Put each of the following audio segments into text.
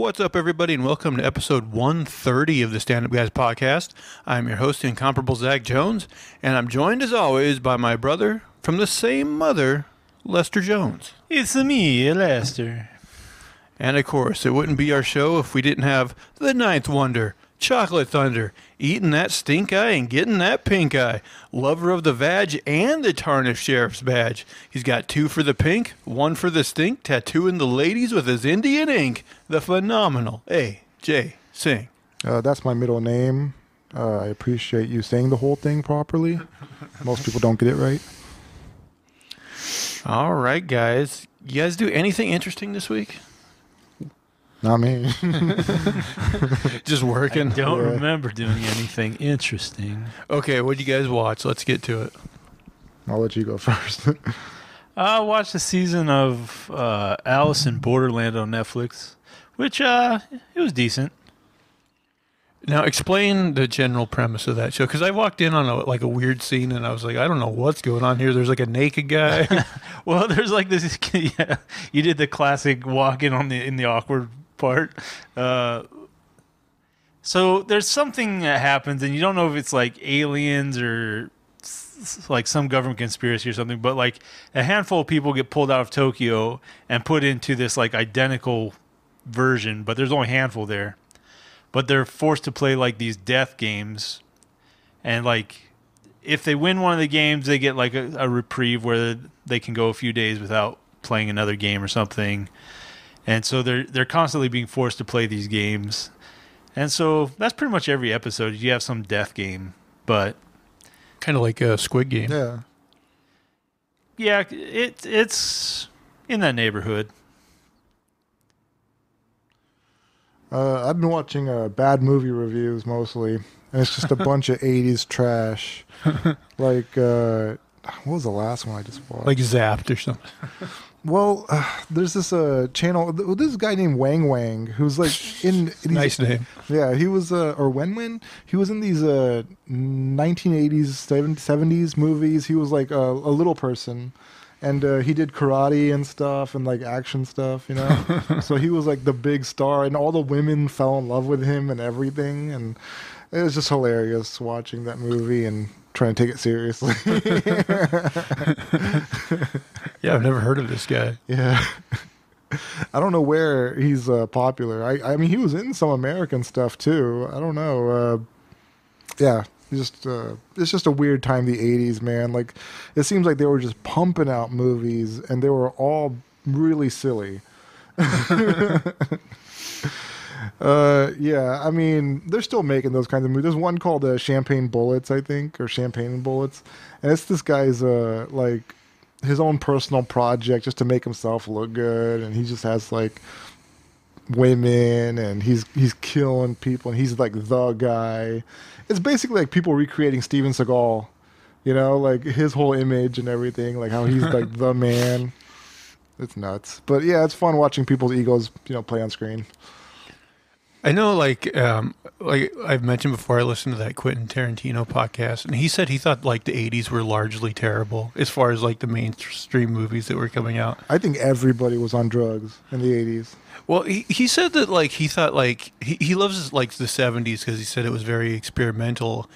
What's up, everybody, and welcome to episode 130 of the Stand Up Guys podcast. I'm your host, the incomparable Zach Jones, and I'm joined as always by my brother from the same mother, Lester Jones. It's me, Lester. And of course, it wouldn't be our show if we didn't have the ninth wonder, Chocolate Thunder, eating that stink eye and getting that pink eye. Lover of the vag and the tarnished sheriff's badge. He's got two for the pink, one for the stink, tattooing the ladies with his Indian ink. The phenomenal A.J. Singh. Uh, that's my middle name. Uh, I appreciate you saying the whole thing properly. Most people don't get it right. All right, guys. You guys do anything interesting this week? Not me. Just working. Don't Yeah. remember doing anything interesting. Okay, what'd you guys watch? Let's get to it. I'll let you go first. I watched a season of uh, Alice in Borderland on Netflix, which uh, it was decent. Now explain the general premise of that show because I walked in on a, like a weird scene and I was like, I don't know what's going on here. There's like a naked guy. Well, there's like this. Yeah, you did the classic walk in on the in the awkward part. Uh, so there's something that happens, and you don't know if it's like aliens or like some government conspiracy or something. But like a handful of people get pulled out of Tokyo and put into this like identical version, but there's only a handful there. But they're forced to play like these death games, and like if they win one of the games, they get like a, a reprieve where they can go a few days without playing another game or something. And so they're they're constantly being forced to play these games. And so that's pretty much every episode. You have some death game, but kind of like a Squid Game. yeah. yeah, it it's in that neighborhood. Uh, I've been watching uh, bad movie reviews mostly, and it's just a bunch of 80s trash. like, uh, what was the last one I just watched? Like Zapped or something. well, uh, there's this uh, channel, this guy named Wang Wang, who's like in. Nice name. Yeah, he was, uh, or Wen Wen, he was in these uh, 1980s, 70s movies. He was like a, a little person. And uh, he did karate and stuff and like action stuff, you know? so he was like the big star, and all the women fell in love with him and everything. And it was just hilarious watching that movie and trying to take it seriously. Yeah, I've never heard of this guy. Yeah. I don't know where he's uh, popular. I, I mean, he was in some American stuff too. I don't know. Uh, yeah, just uh, it's just a weird time. The '80s, man. Like, it seems like they were just pumping out movies, and they were all really silly. uh, yeah, I mean, they're still making those kinds of movies. There's one called uh, Champagne Bullets, I think, or Champagne and Bullets, and it's this guy's uh like his own personal project just to make himself look good. And he just has like women and he's he's killing people. And he's like the guy. It's basically like people recreating steven seagal you know like his whole image and everything like how he's like the man. It's nuts. But yeah it's fun watching people's egos you know play on screen I know, like, um, like I've mentioned before, I listened to that Quentin Tarantino podcast, and he said he thought like the '80s were largely terrible as far as like the mainstream movies that were coming out. i think everybody was on drugs in the 80s Well, he, he said that like he thought like he, he loves like the '70s because he said it was very experimental,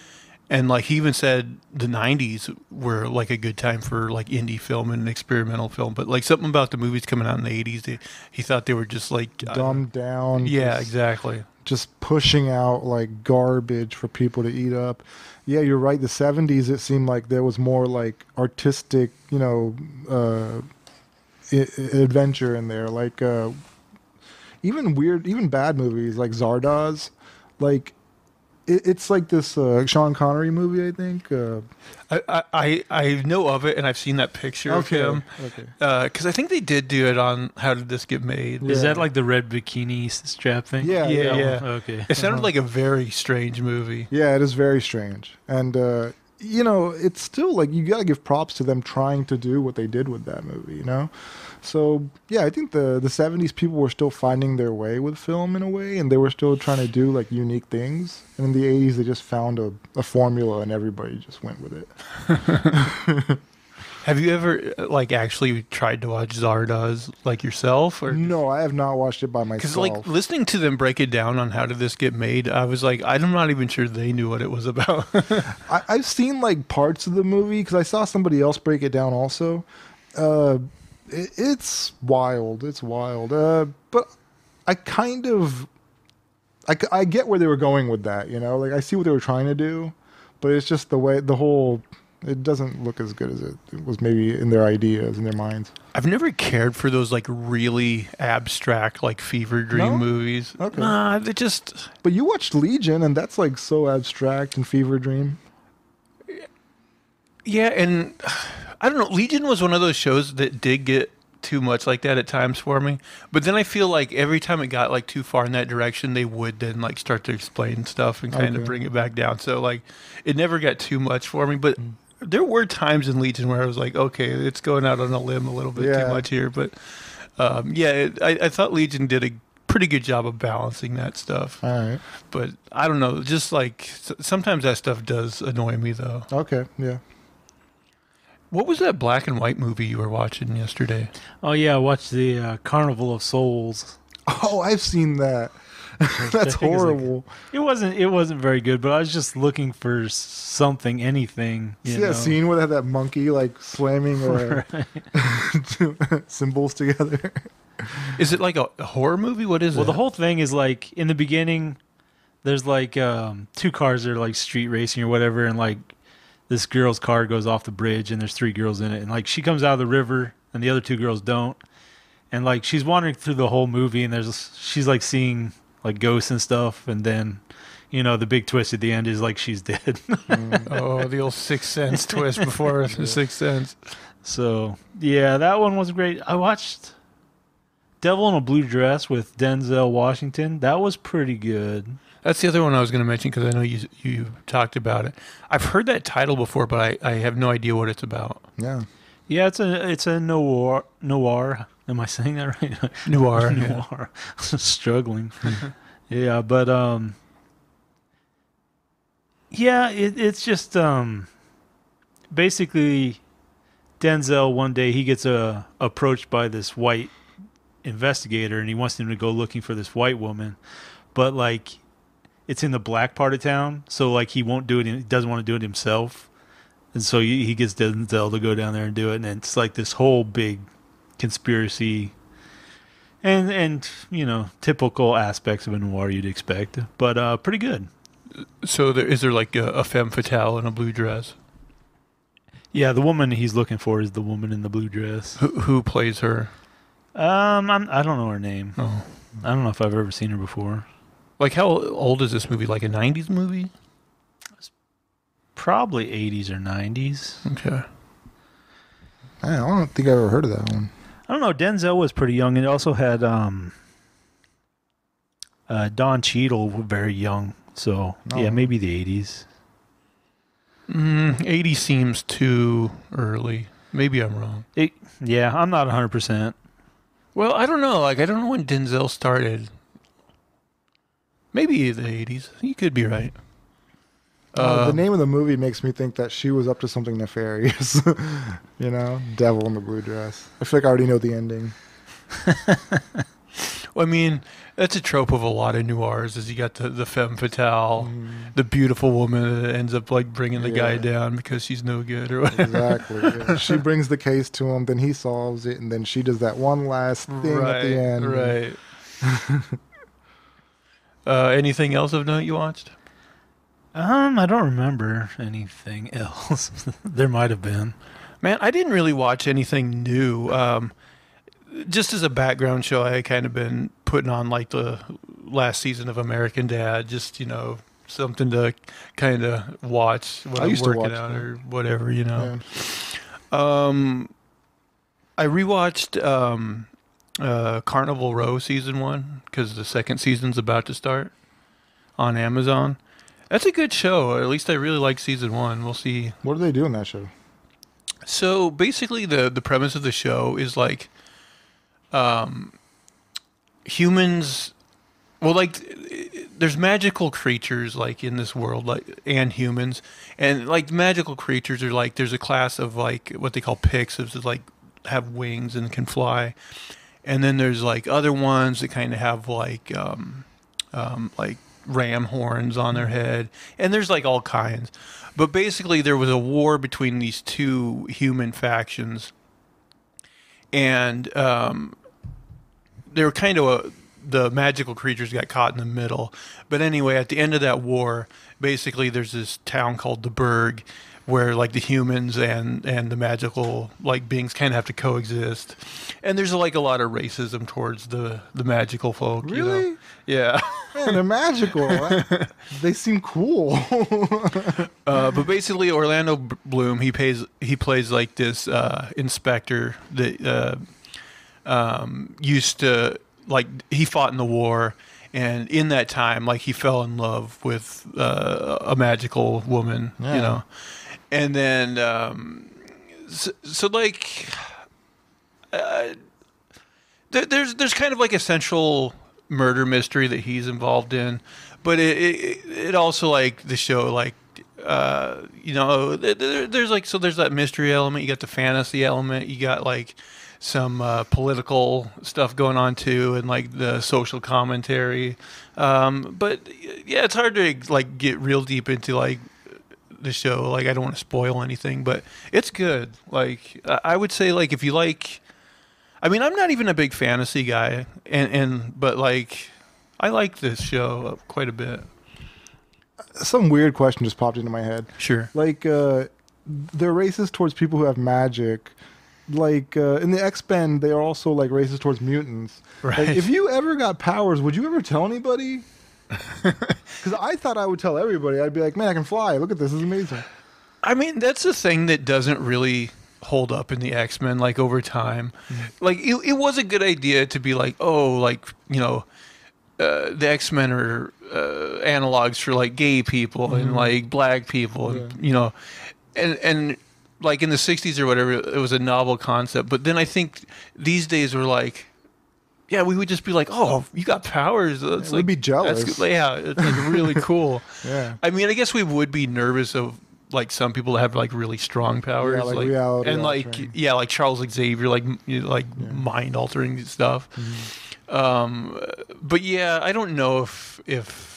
and like he even said the '90s were like a good time for like indie film and experimental film. But like something about the movies coming out in the '80s, they, he thought they were just like don't- dumbed down Yeah, just- exactly. just pushing out like garbage for people to eat up. Yeah, you're right. The 70s, it seemed like there was more like artistic, you know, uh, adventure in there. Like uh, even weird, even bad movies like Zardoz. Like it, it's like this uh, Sean Connery movie, I think. Uh, I, I I I know of it, and I've seen that picture okay, of him okay. because I think they did do it on How Did This Get Made. Is that like the red bikini strap thing? Yeah, Yeah, yeah, yeah. Okay. It sounded Uh-huh. like a very strange movie. Yeah, it is very strange, and uh, you know, it's still like you gotta give props to them trying to do what they did with that movie. You know, so yeah, I think the the '70s people were still finding their way with film in a way, and they were still trying to do like unique things. And in the '80s, they just found a, a formula, and everybody just went with it. Have you ever uh, like actually tried to watch Zardoz like yourself, or No, I have not watched it by myself. because like listening to them break it down on how did this get made, I was like, I'm not even sure they knew what it was about. I, I've seen like parts of the movie because I saw somebody else break it down also. Uh, it, it's wild. It's wild. Uh, but I kind of, I, I get where they were going with that. You know, like I see what they were trying to do, but it's just the way the whole. It doesn't look as good as it, it was maybe in their ideas in their minds. I've never cared for those like really abstract like fever dream No? movies. Okay. Nah, they just But you watched Legion, and that's like so abstract and fever dream. Yeah, and I don't know. Legion was one of those shows that did get too much like that at times for me. But then I feel like every time it got like too far in that direction, they would then like start to explain stuff and kind of bring it back down. So like it never got too much for me. But there were times in Legion where I was like, okay, it's going out on a limb a little bit Yeah. too much here. But um, yeah, it, I, I thought Legion did a pretty good job of balancing that stuff. All right. But I don't know, just like s- sometimes that stuff does annoy me though. Okay. Yeah. What was that black and white movie you were watching yesterday? Oh yeah, I watched the uh, Carnival of Souls. Oh, I've seen that. That's I think it's like- horrible. It wasn't it wasn't very good, but I was just looking for something, anything. You See know? that scene where they had that monkey like slamming uh, cymbals together? Is it like a, a horror movie? What is Well, it? Well, the whole thing is like in the beginning, there's like um, two cars that are like street racing or whatever, and like this girl's car goes off the bridge, and there's three girls in it, and like she comes out of the river, and the other two girls don't, and like she's wandering through the whole movie, and there's she's like seeing like ghosts and stuff, and then. You know, the big twist at the end is like she's dead. Mm. oh, the old Sixth Sense twist before the Sixth Sense. So yeah, that one was great. I watched Devil in a Blue Dress with Denzel Washington. That was pretty good. That's the other one I was going to mention because I know you you talked about it. I've heard that title before, but I, I have no idea what it's about. Yeah. Yeah, it's a it's a noir noir. Am I saying that right? Noir. yeah. noir. Struggling. yeah, but um, yeah, it, it's just um, basically Denzel. One day he gets uh, approached by this white investigator, and he wants him to go looking for this white woman, but like it's in the black part of town, so like he won't do it. He doesn't want to do it himself. And so he he gets Denzel to go down there and do it, and it's like this whole big conspiracy, and and you know typical aspects of a noir you'd expect, but uh, pretty good. So there, is there like a, a femme fatale in a blue dress? Yeah, the woman he's looking for is the woman in the blue dress. Who, who plays her? Um, I'm, I don't know her name. Oh, I don't know if I've ever seen her before. Like how old is this movie? Like a '90s movie? It's Probably 80s or 90s. Okay. I don't think I've ever heard of that one. I don't know. Denzel was pretty young, and it also had um, uh, Don Cheadle very young. So yeah, Oh. maybe the 80s. Mm, 80 seems too early. Maybe I'm wrong. It, yeah, I'm not 100. percent Well, I don't know. Like I don't know when Denzel started. Maybe the 80s. You could be right. Uh, the Um, name of the movie makes me think that she was up to something nefarious. you know, Devil in the Blue Dress. I feel like I already know the ending. I mean, that's a trope of a lot of noirs. Is you got the, the femme fatale, the beautiful woman that ends up like bringing the guy Mm-hmm. Down because she's no good or whatever. Exactly. yeah. She brings the case to him, then he solves it, and then she does that one last thing right, at the end. right. Uh, anything else of note you watched? Um, I don't remember anything else. there might have been. Man, I didn't really watch anything new. Um, just as a background show, I had kind of been putting on like the last season of American Dad, just you know something to kind of watch when I I'm used to working watch out that. or whatever, you know. Yeah. Um, I rewatched um, uh, Carnival Row season one because the second season's about to start on Amazon. That's a good show. At least I really like season one. We'll see What do they do in that show? so basically, the the premise of the show is like, um, humans Well, like there's magical creatures like in this world, like and humans, and like magical creatures are like there's a class of like what they call pixies, that like have wings and can fly, and then there's like other ones that kind of have like um, um, like ram horns on their head, and there's like all kinds. But basically, there was a war between these two human factions, and um, they were kind of a, the magical creatures got caught in the middle. But anyway, at the end of that war, basically, there's this town called the Berg, where like the humans and and the magical like beings kind of have to coexist, and there's like a lot of racism towards the the magical folk. You Really? know? Yeah. Man, they're magical. they seem cool. Uh, but basically, Orlando Bloom he pays he plays like this uh, inspector that uh, um, used to like he fought in the war, and in that time, like he fell in love with uh, a magical woman, Yeah. you know, and then um, so, so like. Uh, there, there's there's kind of like a central murder mystery that he's involved in, but it it, it also like the show like uh you know there- there's like so there's that mystery element you got the fantasy element you got like some uh, political stuff going on too and like the social commentary um but yeah it's hard to like get real deep into like the show like i don't want to spoil anything but it's good like I- would say like if you like I mean, I'm not even a big fantasy guy, and and but like, I like this show quite a bit. Some weird question just popped into my head. Sure. Like, uh, they're racist towards people who have magic. Like uh, in the X Men, they are also like racist towards mutants. Like, Right. if you ever got powers, would you ever tell anybody? Because I thought I would tell everybody. I'd be like, "Man, I can fly! Look at this! This is amazing." I mean, that's the thing that doesn't really hold up in the X Men. Like over time, like it, it was a good idea to be like, oh, like you know, uh, the X Men are uh, analogs for like gay people and like black people, and you know, and and like in the '60s or whatever, it was a novel concept. But then I think these days we're like. Yeah, we would just be like, "Oh, you got powers." It's we'd like, be that's jealous. Yeah, it's like really cool. Yeah. I mean, I guess we would be nervous of like some people that have like really strong powers, like reality and like altering. yeah, like Charles Xavier, like you know, like mind altering stuff. Mm-hmm. Um, but yeah, I don't know if if.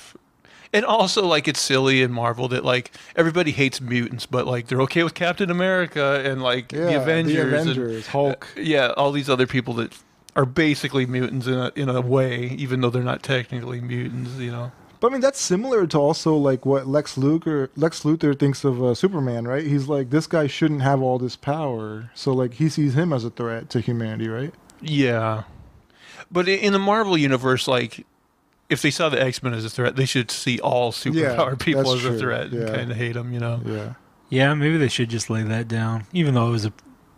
And also, like, it's silly in Marvel that like everybody hates mutants, but like they're okay with Captain America and like Yeah, the Avengers, and- Avengers, Hulk. yeah, all these other people that are basically mutants in a, in a way, even though they're not technically mutants, you know. But I mean, that's similar to also like what Lex Luthor Lex Luthor thinks of uh, Superman, right? He's like, this guy shouldn't have all this power, so like he sees him as a threat to humanity, right? Yeah, but in the Marvel universe, like if they saw the X Men as a threat, they should see all superpowered people that's as a true. threat and kind of hate them. You know, Yeah. Yeah, maybe they should just lay that down, even though it was a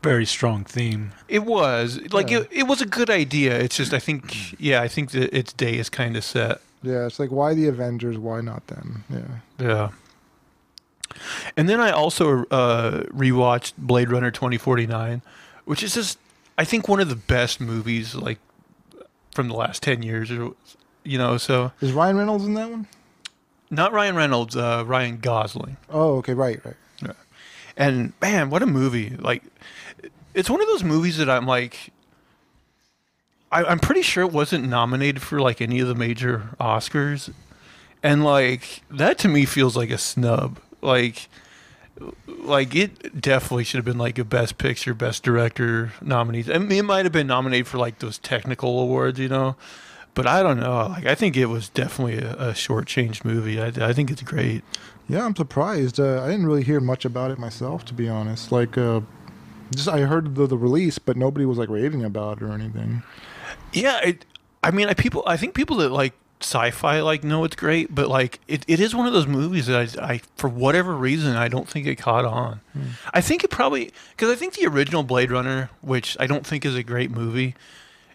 very strong theme. it was like Yeah. it, it was a good idea. It's just I think yeah, I think that its day is kind of set. Yeah, it's like why the Avengers? Why not them? Yeah. Yeah. And then I also uh, rewatched Blade Runner 2049, which is just I think one of the best movies like from the last 10 years or you know, so Is Ryan Reynolds in that one? not Ryan Reynolds, uh, Ryan Gosling. Oh, okay, right, right. Yeah. And man, what a movie! Like, it's one of those movies that I'm like, I, I'm pretty sure it wasn't nominated for like any of the major Oscars, and like that to me feels like a snub. Like, like it definitely should have been like a Best Picture, Best Director nominees. I mean, it might have been nominated for like those technical awards, you know. But I don't know. Like, I think it was definitely a, a shortchanged movie. I, I think it's great. Yeah, I'm surprised. Uh, I didn't really hear much about it myself, to be honest. Like, uh, just I heard the, the release, but nobody was like raving about it or anything. Yeah, it, I mean, I people, I think people that like sci-fi like know it's great, but like it, it is one of those movies that I, I for whatever reason, I don't think it caught on. Hmm. I think it probably because I think the original Blade Runner, which I don't think is a great movie,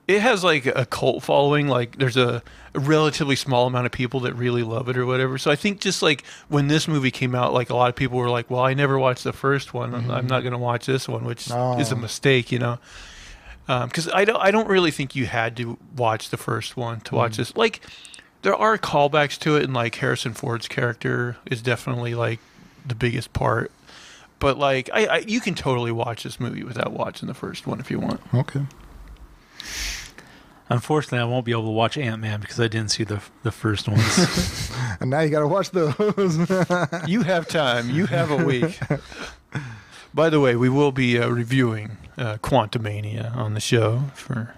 it has like a cult following. Like there's a, a relatively small amount of people that really love it or whatever. So I think just like when this movie came out, like a lot of people were like, "Well, I never watched the first one. I'm- I'm not mm-hmm. going to watch this one," which is a mistake, you know um, because I don't I don't really think you had to watch the first one to watch mm. this. Like there are callbacks to it, and like Harrison Ford's character is definitely like the biggest part. But like, I, I you can totally watch this movie without watching the first one if you want. Okay. Unfortunately, I won't be able to watch Ant Man because I didn't see the the first ones. And now you got to watch those. You have time. You have a week. By the way, we will be uh, reviewing uh, Quantumania on the show for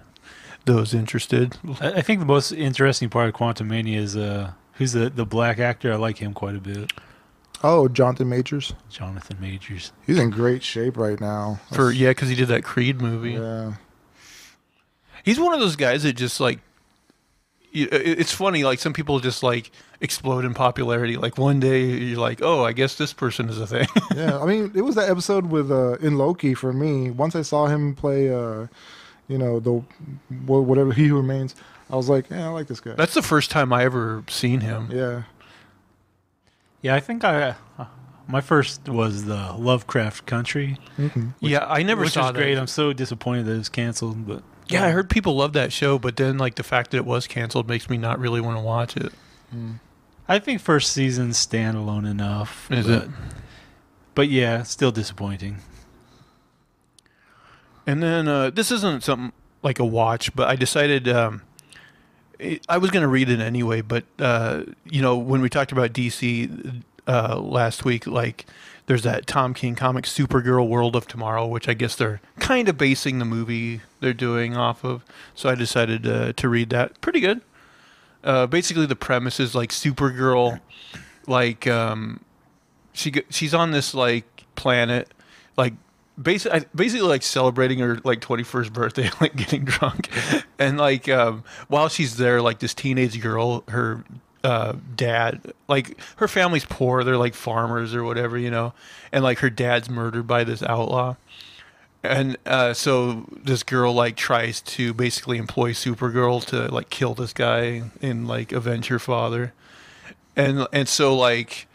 those interested. I, I think the most interesting part of Quantumania is uh, who's the the black actor. I like him quite a bit, oh, Jonathan Majors. Jonathan Majors. He's in great shape right now. For yeah, because he did that Creed movie. yeah. He's one of those guys that just like. It's funny, like some people just like explode in popularity. Like one day you're like, oh, I guess this person is a thing. yeah, I mean, it was that episode with uh, in Loki for me. Once I saw him play, uh, you know, the whatever he who remains, I was like, yeah, I like this guy. That's the first time I ever seen him. yeah, Yeah, I think I. Uh, my first was the Lovecraft Country, hmm yeah, I never which saw is that. great. I'm so disappointed that it was canceled, but Yeah, I heard people love that show, but then like the fact that it was canceled makes me not really want to watch it. I think first season's standalone enough. Is but, it? But yeah, still disappointing. And then uh, this isn't something like a watch, but I decided um, it, I was going to read it anyway. But uh, you know, when we talked about DC uh, last week, like there's that Tom King comic Supergirl World of Tomorrow, which I guess they're kind of basing the movie they're doing off of. So I decided uh, to read that. Pretty good. Uh, basically, the premise is like Supergirl, like um, she she's on this like planet, like basically basically like celebrating her like 21st birthday, like getting drunk, and like um, while she's there, like this teenage girl, her uh, dad, like her family's poor, they're like farmers or whatever, you know, and like her dad's murdered by this outlaw. And uh, so this girl like tries to basically employ Supergirl to like kill this guy and like avenge her father, and and so like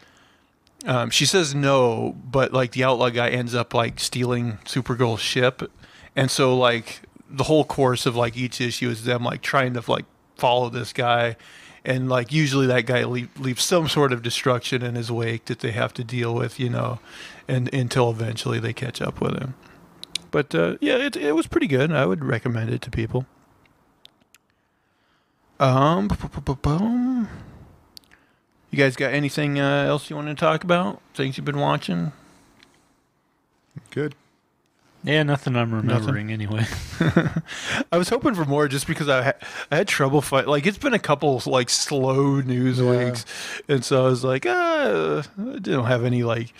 um, she says no, but like the outlaw guy ends up like stealing Supergirl's ship, and so like the whole course of like each issue is them like trying to like follow this guy, and like usually that guy leave, leaves some sort of destruction in his wake that they have to deal with, you know, and until eventually they catch up with him. But uh, yeah, it it was pretty good. I would recommend it to people. Um. You guys got anything uh, else you want to talk about? Things you've been watching? good. Yeah, nothing I'm remembering anyway. I was hoping for more just because I, ha- I had trouble fight. Like it's been a couple like slow news Yeah. weeks, and so I was like, ah, I don't have any like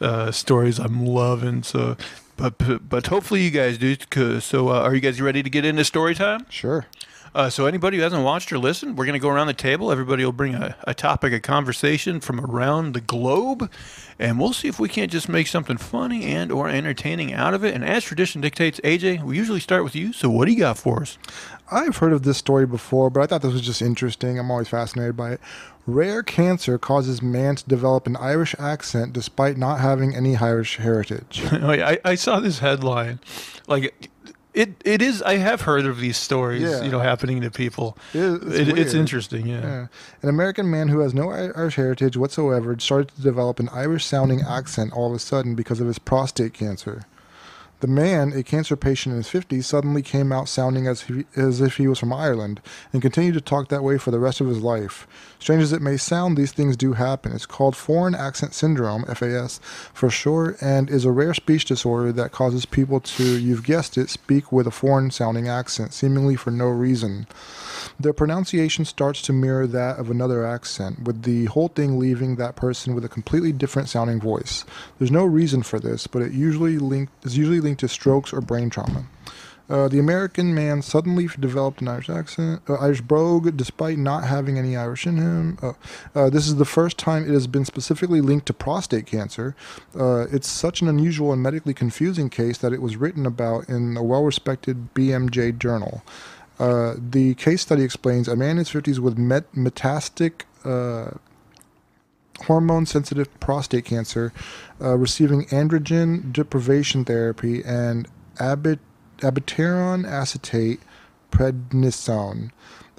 uh, stories I'm loving. So, but but, but hopefully you guys do. 'cause- so uh, are you guys ready to get into story time? Sure. Uh, so anybody who hasn't watched or listened, we're going to go around the table. Everybody will bring a, a topic of conversation from around the globe, and we'll see if we can't just make something funny and or entertaining out of it. And as tradition dictates, AJ, we usually start with you. So what do you got for us? I've heard of this story before, but I thought this was just interesting. I'm always fascinated by it. Rare cancer causes man to develop an Irish accent despite not having any Irish heritage. Oh, yeah, I, I saw this headline. Like it, it is. I have heard of these stories, Yeah. you know, happening to people. It's It- it's interesting. Yeah. Yeah. An American man who has no Irish heritage whatsoever started to develop an Irish sounding accent all of a sudden because of his prostate cancer. The man, a cancer patient in his 50s, suddenly came out sounding as, he, as if he was from Ireland and continued to talk that way for the rest of his life. Strange as it may sound, these things do happen. It's called Foreign Accent Syndrome, FAS, for short, and is a rare speech disorder that causes people to, you've guessed it, speak with a foreign sounding accent, seemingly for no reason. Their pronunciation starts to mirror that of another accent, with the whole thing leaving that person with a completely different sounding voice. There's no reason for this, but it usually linked is usually linked to strokes or brain trauma. Uh, the American man suddenly developed an Irish accent, uh, Irish brogue, despite not having any Irish in him. Uh, uh, this is the first time it has been specifically linked to prostate cancer. Uh, it's such an unusual and medically confusing case that it was written about in a well respected BMJ journal. Uh, the case study explains a man in his 50s with met- metastatic uh, hormone sensitive prostate cancer uh, receiving androgen deprivation therapy and abit- acetate prednisone.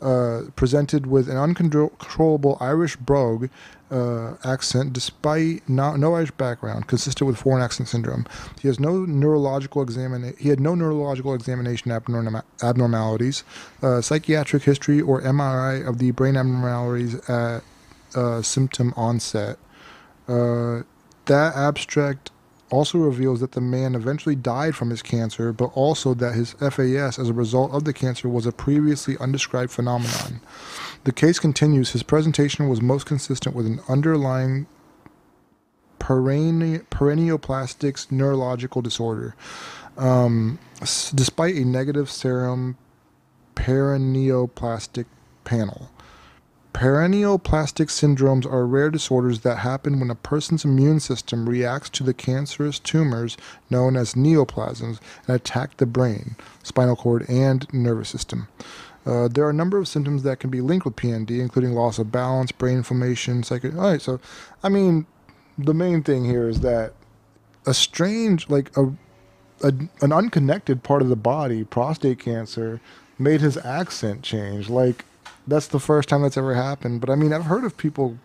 uh, presented with an uncontrollable Irish brogue uh, accent despite no, no Irish background, consistent with foreign accent syndrome. He has no neurological examina- He had no neurological examination abnorma- abnormalities, uh, psychiatric history, or MRI of the brain abnormalities at uh, symptom onset. Uh, that abstract also reveals that the man eventually died from his cancer, but also that his FAS as a result of the cancer was a previously undescribed phenomenon. The case continues. His presentation was most consistent with an underlying paraneoplastic neurological disorder. Um, s- despite a negative serum paraneoplastic panel. Paraneoplastic syndromes are rare disorders that happen when a person's immune system reacts to the cancerous tumors known as neoplasms and attack the brain, spinal cord, and nervous system. Uh, there are a number of symptoms that can be linked with PND, including loss of balance, brain inflammation, psycho. All right, so I mean, the main thing here is that a strange, like a, a an unconnected part of the body, prostate cancer, made his accent change. Like that's the first time that's ever happened. But I mean, I've heard of people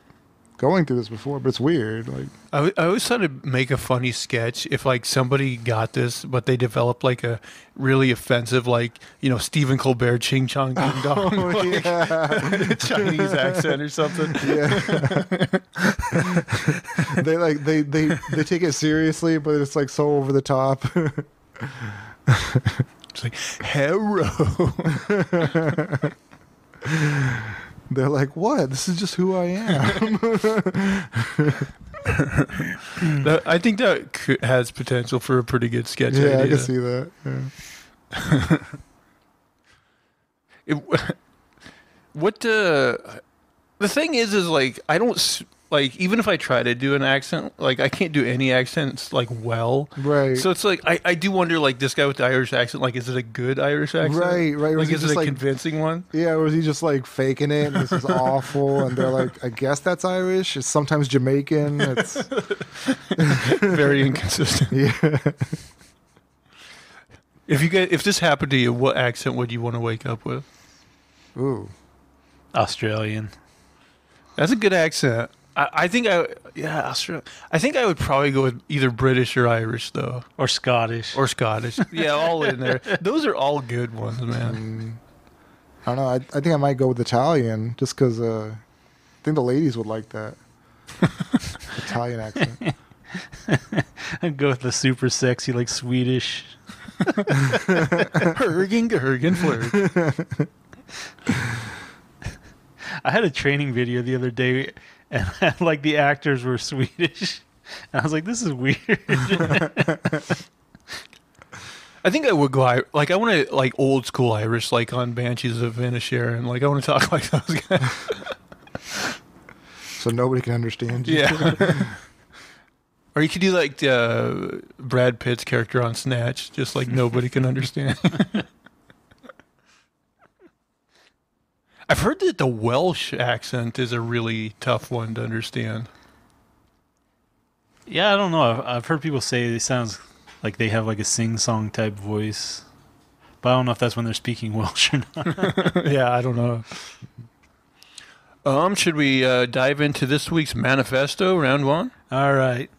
going through this before, but it's weird. Like, I always thought to make a funny sketch if like somebody got this, but they developed like a really offensive, like you know Stephen Colbert Ching Chong Ding Dong Oh, like, Chinese accent or something. yeah, they like they they they take it seriously, but it's like so over the top. It's like hero. They're like, what? This is just who I am. That- I think that has potential for a pretty good sketch yeah, I can see that. Yeah. It, what the the thing is is like I don't s- like even if I try to do an accent like I can't do any accents like well. Right. So it's like I, I do wonder like this guy with the Irish accent like is it a good Irish accent? Right, right. Or Like is he is it a like- convincing one? Yeah, or is he just like faking it? And this is awful, and they're like, I guess that's Irish. It's sometimes Jamaican. It's Very inconsistent. yeah. If you get if this happened to you, what accent would you want to wake up with? Ooh, Australian. That's a good accent. I, I think I yeah Australia. I think I would probably go with either British or Irish though, Or Scottish. or Scottish. yeah, all in there. Those are all good ones, man. Mm, I don't know. I, I think I might go with Italian, just because uh, I think the ladies would like that Italian accent. I'd go with the super sexy, like Swedish. Hergen, Gergen, flirt. I had a training video the other day, and like the actors were Swedish. And I was like, this is weird. I think I would go like I want to like old school Irish, like on Banshees of Inisherin. Like I want to talk like those guys. So nobody can understand you. Yeah. or you could do like uh, Brad Pitt's character on Snatch, just like nobody can understand. I've heard that the Welsh accent is a really tough one to understand. yeah, I don't know. I've, I've heard people say it sounds like they have like a sing song type voice. But I don't know if that's when they're speaking Welsh or not. yeah, I don't know. Um, should we uh, dive into this week's manifesto, round one? All right.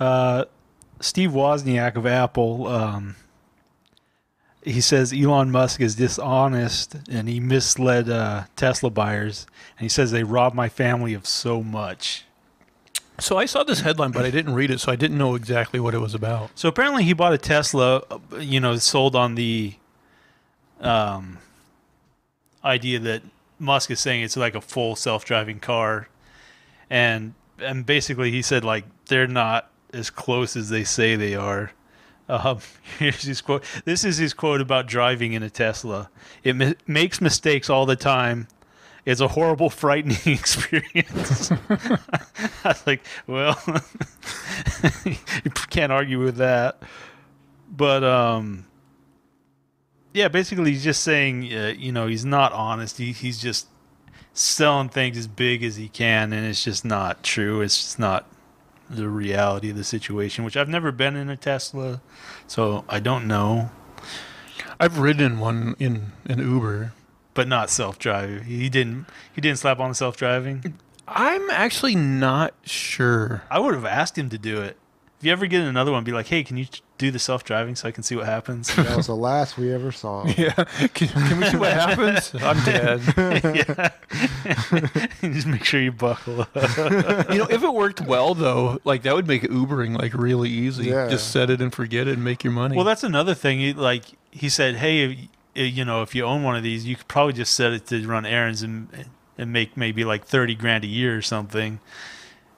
Uh, Steve Wozniak of Apple, um, he says Elon Musk is dishonest and he misled uh, Tesla buyers. And he says they robbed my family of so much. So I saw this headline, but I didn't read it, so I didn't know exactly what it was about. So apparently he bought a Tesla, you know, sold on the um, idea that Musk is saying it's like a full self-driving car, and and basically he said like they're not as close as they say they are. Um, here's his quote. This is his quote about driving in a Tesla. It mi- makes mistakes all the time. It's a horrible, frightening experience. I was like, well, you can't argue with that. But um, yeah, basically he's just saying, uh, you know, he's not honest. He, he's just selling things as big as he can, and it's just not true. It's just not the reality of the situation. Which I've never been in a Tesla, so I don't know. I've ridden one in an Uber. but not self-driving. He didn't. He didn't slap on the self-driving. I'm actually not sure. I would have asked him to do it. If you ever get another one, be like, "Hey, can you do the self-driving so I can see what happens?" That was the last we ever saw. Yeah, can, can we see what happens? I'm dead. Just make sure you buckle up. You know, if it worked well though, like that would make Ubering like really easy. Yeah. Just set it and forget it and make your money. Well, that's another thing. He, like he said, hey, uh, you know, if you own one of these, you could probably just set it to run errands and and make maybe like thirty grand a year or something.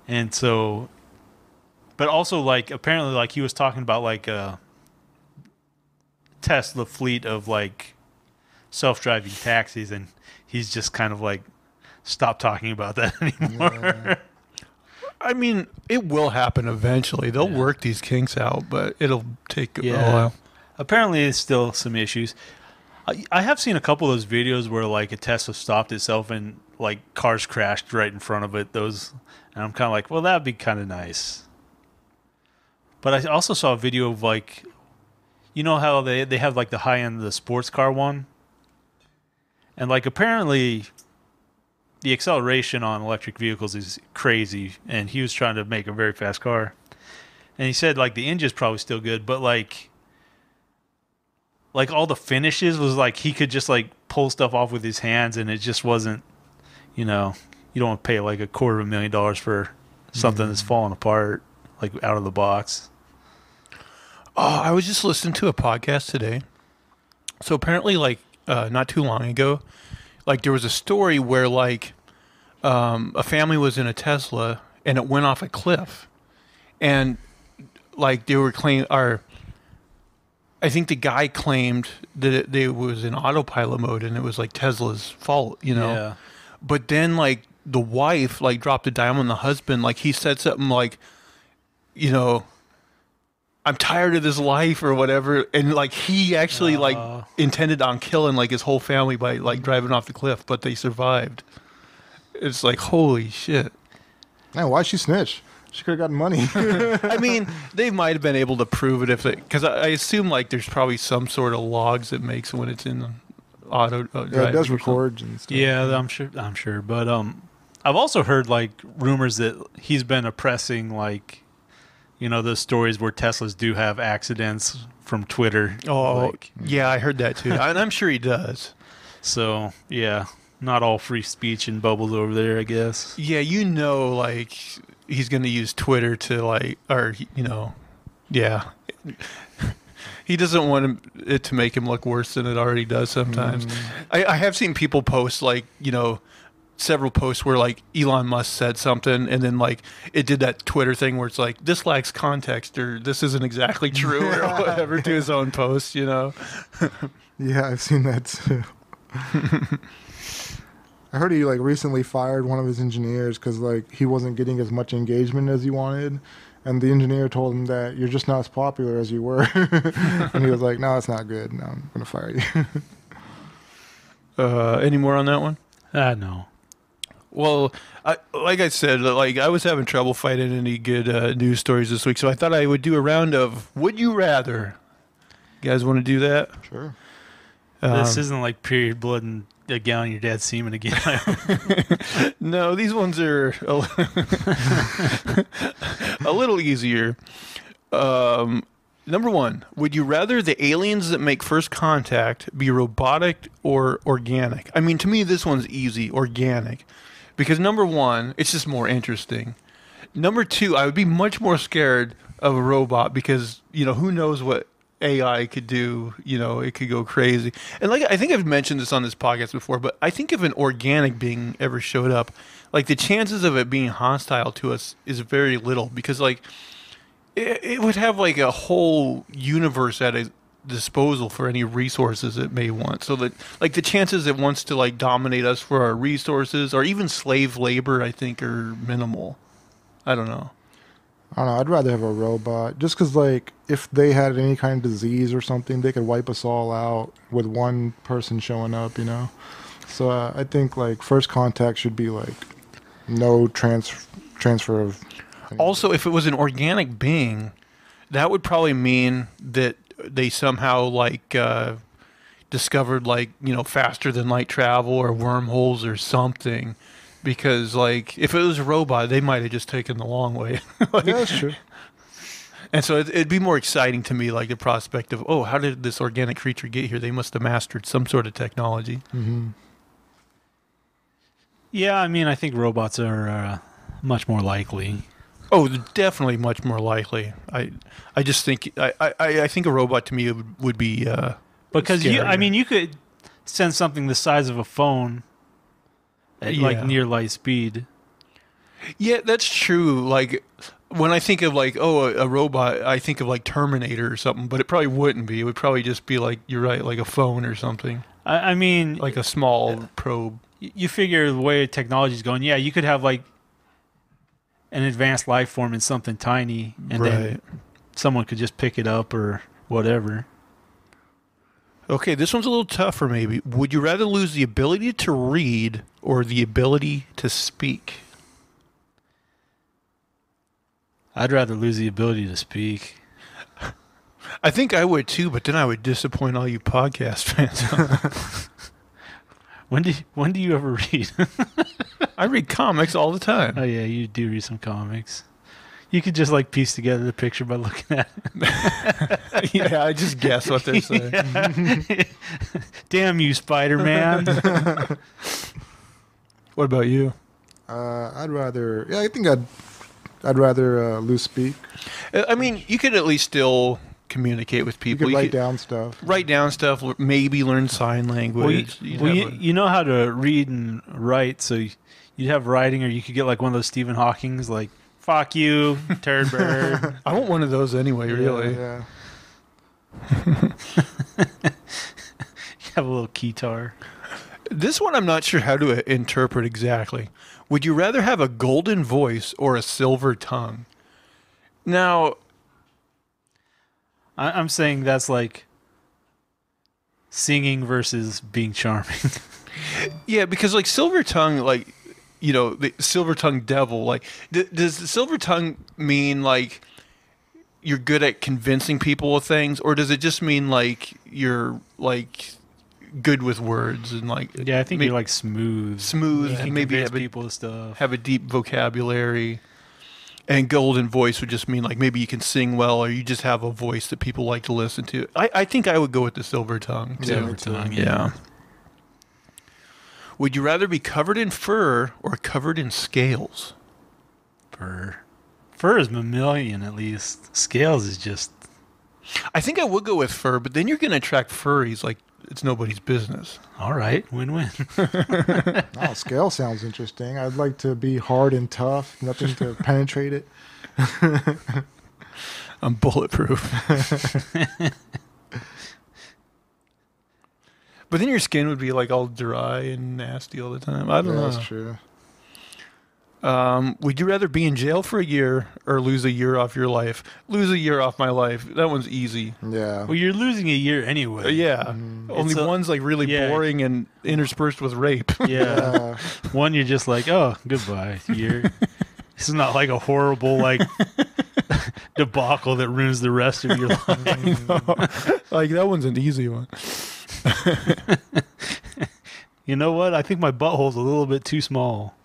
And so, but also like apparently, like he was talking about like a Tesla fleet of like self-driving taxis, and he's just kind of like stop talking about that anymore. Yeah. I mean, it will happen eventually. They'll Yeah. work these kinks out, but it'll take a while. Apparently, there's still some issues. I, I have seen a couple of those videos where like a Tesla stopped itself and like cars crashed right in front of it. Those, and I'm kind of like, well, that'd be kind of nice. But I also saw a video of like, you know how they they have like the high end of the sports car one, and like apparently. The acceleration on electric vehicles is crazy, and he was trying to make a very fast car. And he said like the engine's probably still good, but like like all the finishes was like he could just like pull stuff off with his hands and it just wasn't you know, you don't want to pay like a quarter of a million dollars for something mm-hmm. that's falling apart like out of the box. Oh, I was just listening to a podcast today. So apparently, like uh, not too long ago, like there was a story where like um, a family was in a Tesla and it went off a cliff, and like they were claiming, or I think the guy claimed that it, they was in autopilot mode and it was like Tesla's fault, you know. Yeah. But then like the wife like dropped a dime on the husband. Like he said something like, you know, I'm tired of this life or whatever. And like he actually Uh. like intended on killing like his whole family by like driving off the cliff, but they survived. It's like holy shit. Man, why'd she snitch? She could have gotten money. I mean, they might have been able to prove it if they, because I, I assume like there's probably some sort of logs it makes when it's in auto. Uh, yeah, it does record and stuff. Yeah, I'm sure I'm sure, but um I've also heard like rumors that he's been oppressing like you know those stories where Teslas do have accidents from Twitter. Oh, like, yeah, I heard that too, and I'm sure he does. so yeah, not all free speech and bubbles over there, I guess. Yeah, you know, like he's going to use Twitter to like, or you know, yeah. He doesn't want it to make him look worse than it already does sometimes. Mm. I, I have seen people post like, you know, several posts where like Elon Musk said something and then like it did that Twitter thing where it's like this lacks context or this isn't exactly true or whatever to his own post, you know. Yeah, I've seen that too. I heard he like recently fired one of his engineers because like he wasn't getting as much engagement as he wanted, and the engineer told him that you're just not as popular as you were, and he was like, "No, it's not good. No, I'm gonna fire you." Uh, any more on that one? Ah, no. Well, I, like I said, like I was having trouble finding any good uh, news stories this week, so I thought I would do a round of "Would you rather." You guys want to do that? sure. this Um, isn't like period blood and a gallon of your dad's semen again. no, these ones are a, a little easier. Um, number one, would you rather the aliens that make first contact be robotic or organic? I mean, to me, this one's easy, organic, because number one, it's just more interesting. Number two, I would be much more scared of a robot because you know who knows what AI could do. You know, it could go crazy. And like I think I've mentioned this on this podcast before, but I think if an organic being ever showed up, like the chances of it being hostile to us is very little because like it, it would have like a whole universe at its disposal for any resources it may want. So that like the chances it wants to like dominate us for our resources or even slave labor, I think, are minimal. I don't know. I don't know. I'd rather have a robot just because, like, if they had any kind of disease or something, they could wipe us all out with one person showing up, you know? So uh, I think, like, first contact should be, like, no trans- transfer of. Also, if it was an organic being, that would probably mean that they somehow like uh, discovered like you know faster than light travel or wormholes or something. Because like if it was a robot, they might have just taken the long way. Like, Yeah, that's true. and so it, it'd be more exciting to me, like the prospect of, oh, how did this organic creature get here? They must have mastered some sort of technology. hmm Yeah, I mean, I think robots are uh, much more likely. Oh, definitely much more likely. I, I just think I, I, I think a robot to me would, would be. Uh, Because you, I mean, you could send something the size of a phone at like near light speed. yeah, that's true. Like when I think of like oh a, a robot, I think of like Terminator or something, but it probably wouldn't be. It would probably just be like you're right, like a phone or something, I, I mean, like a small probe. you figure the way technology's going, yeah, you could have like an advanced life form in something tiny, and right. then someone could just pick it up or whatever. Okay, this one's a little tougher. Maybe would you rather lose the ability to read or the ability to speak? I'd rather lose the ability to speak. I think I would too, but then I would disappoint all you podcast fans. When do you, when do you ever read? I read comics all the time. oh yeah, you do read some comics. You could just like piece together the picture by looking at it. yeah, I just guess what they're saying. Damn you, Spider Man. What about you? Uh, I'd rather. Yeah, I think I'd. I'd rather uh, lose speak. I mean, you could at least still communicate with You people. could You write could down stuff. write down stuff. Maybe learn sign language. well, you, You'd well, you, a- you know how to read and write, so you- you'd have writing, or you could get like one of those Stephen Hawking's, like "fuck you, turd bird." I want one of those anyway. Really. Yeah. You have a little keytar. This one I'm not sure how to uh, interpret exactly. Would you rather have a golden voice or a silver tongue? Now, I, I'm saying that's like singing versus being charming. yeah, because like silver tongue, like you know, the silver tongue devil. Like, d- does the silver tongue mean like you're good at convincing people of things, or does it just mean like you're like good with words and like yeah, I think may- you're like smooth. smooth, You can maybe have a, people stuff. have a deep vocabulary. And golden voice would just mean like maybe you can sing well, or you just have a voice that people like to listen to. I, I think I would go with the silver tongue too. Silver me too. tongue, Yeah. Would you rather be covered in fur or covered in scales? Fur. Fur is mammalian at least. Scales is just I think I would go with fur, but then you're going to attract furries like it's nobody's business. all right. Win win. Oh, scale sounds interesting. I'd like to be hard and tough, nothing to penetrate it. I'm bulletproof. but then your skin would be like all dry and nasty all the time. I don't Yeah, know. that's true. Um, would you rather be in jail for a year or lose a year off your life? Lose a year off my life. That one's easy. Yeah. well, you're losing a year anyway. Uh, yeah. Mm. Only It's a- one's like really yeah. boring and interspersed with rape. Yeah. Uh, One, you're just like, oh, goodbye. Year. this is not like a horrible like debacle that ruins the rest of your life. like that one's an easy one. You know what? I think my butthole's a little bit too small.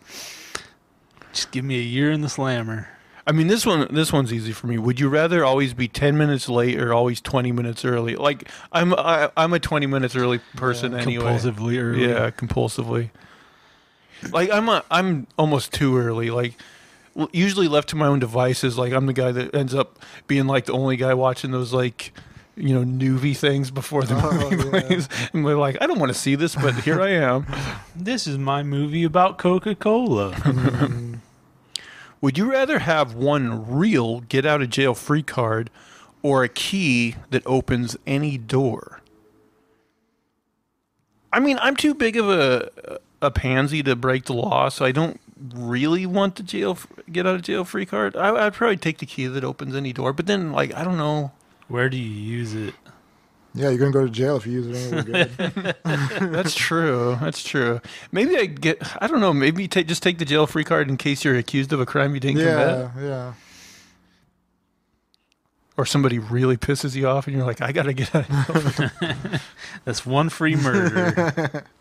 Just give me a year in the slammer. I mean, this one this one's easy for me. Would you rather always be ten minutes late or always twenty minutes early? Like I'm I, I'm a twenty minutes early person anyway. Compulsively early. Yeah, compulsively. Like I'm a, I'm almost too early. Like usually left to my own devices. Like I'm the guy that ends up being like the only guy watching those like you know newbie things before the Oh, movie yeah. plays. And we're like, I don't want to see this, but here I am. This is my movie about Coca Cola. Mm. Would you rather have one real get out of jail free card or a key that opens any door? I mean, I'm too big of a a pansy to break the law, so I don't really want the jail get out of jail free card. I, I'd probably take the key that opens any door, but then like I don't know. Where do you use it? Yeah, you're gonna go to jail if you use it anywhere good. That's true. That's true. Maybe I get. I don't know. Maybe take just take the jail free card in case you're accused of a crime you didn't commit. yeah, yeah. or somebody really pisses you off and you're like, I gotta get out. Of here. That's one free murder.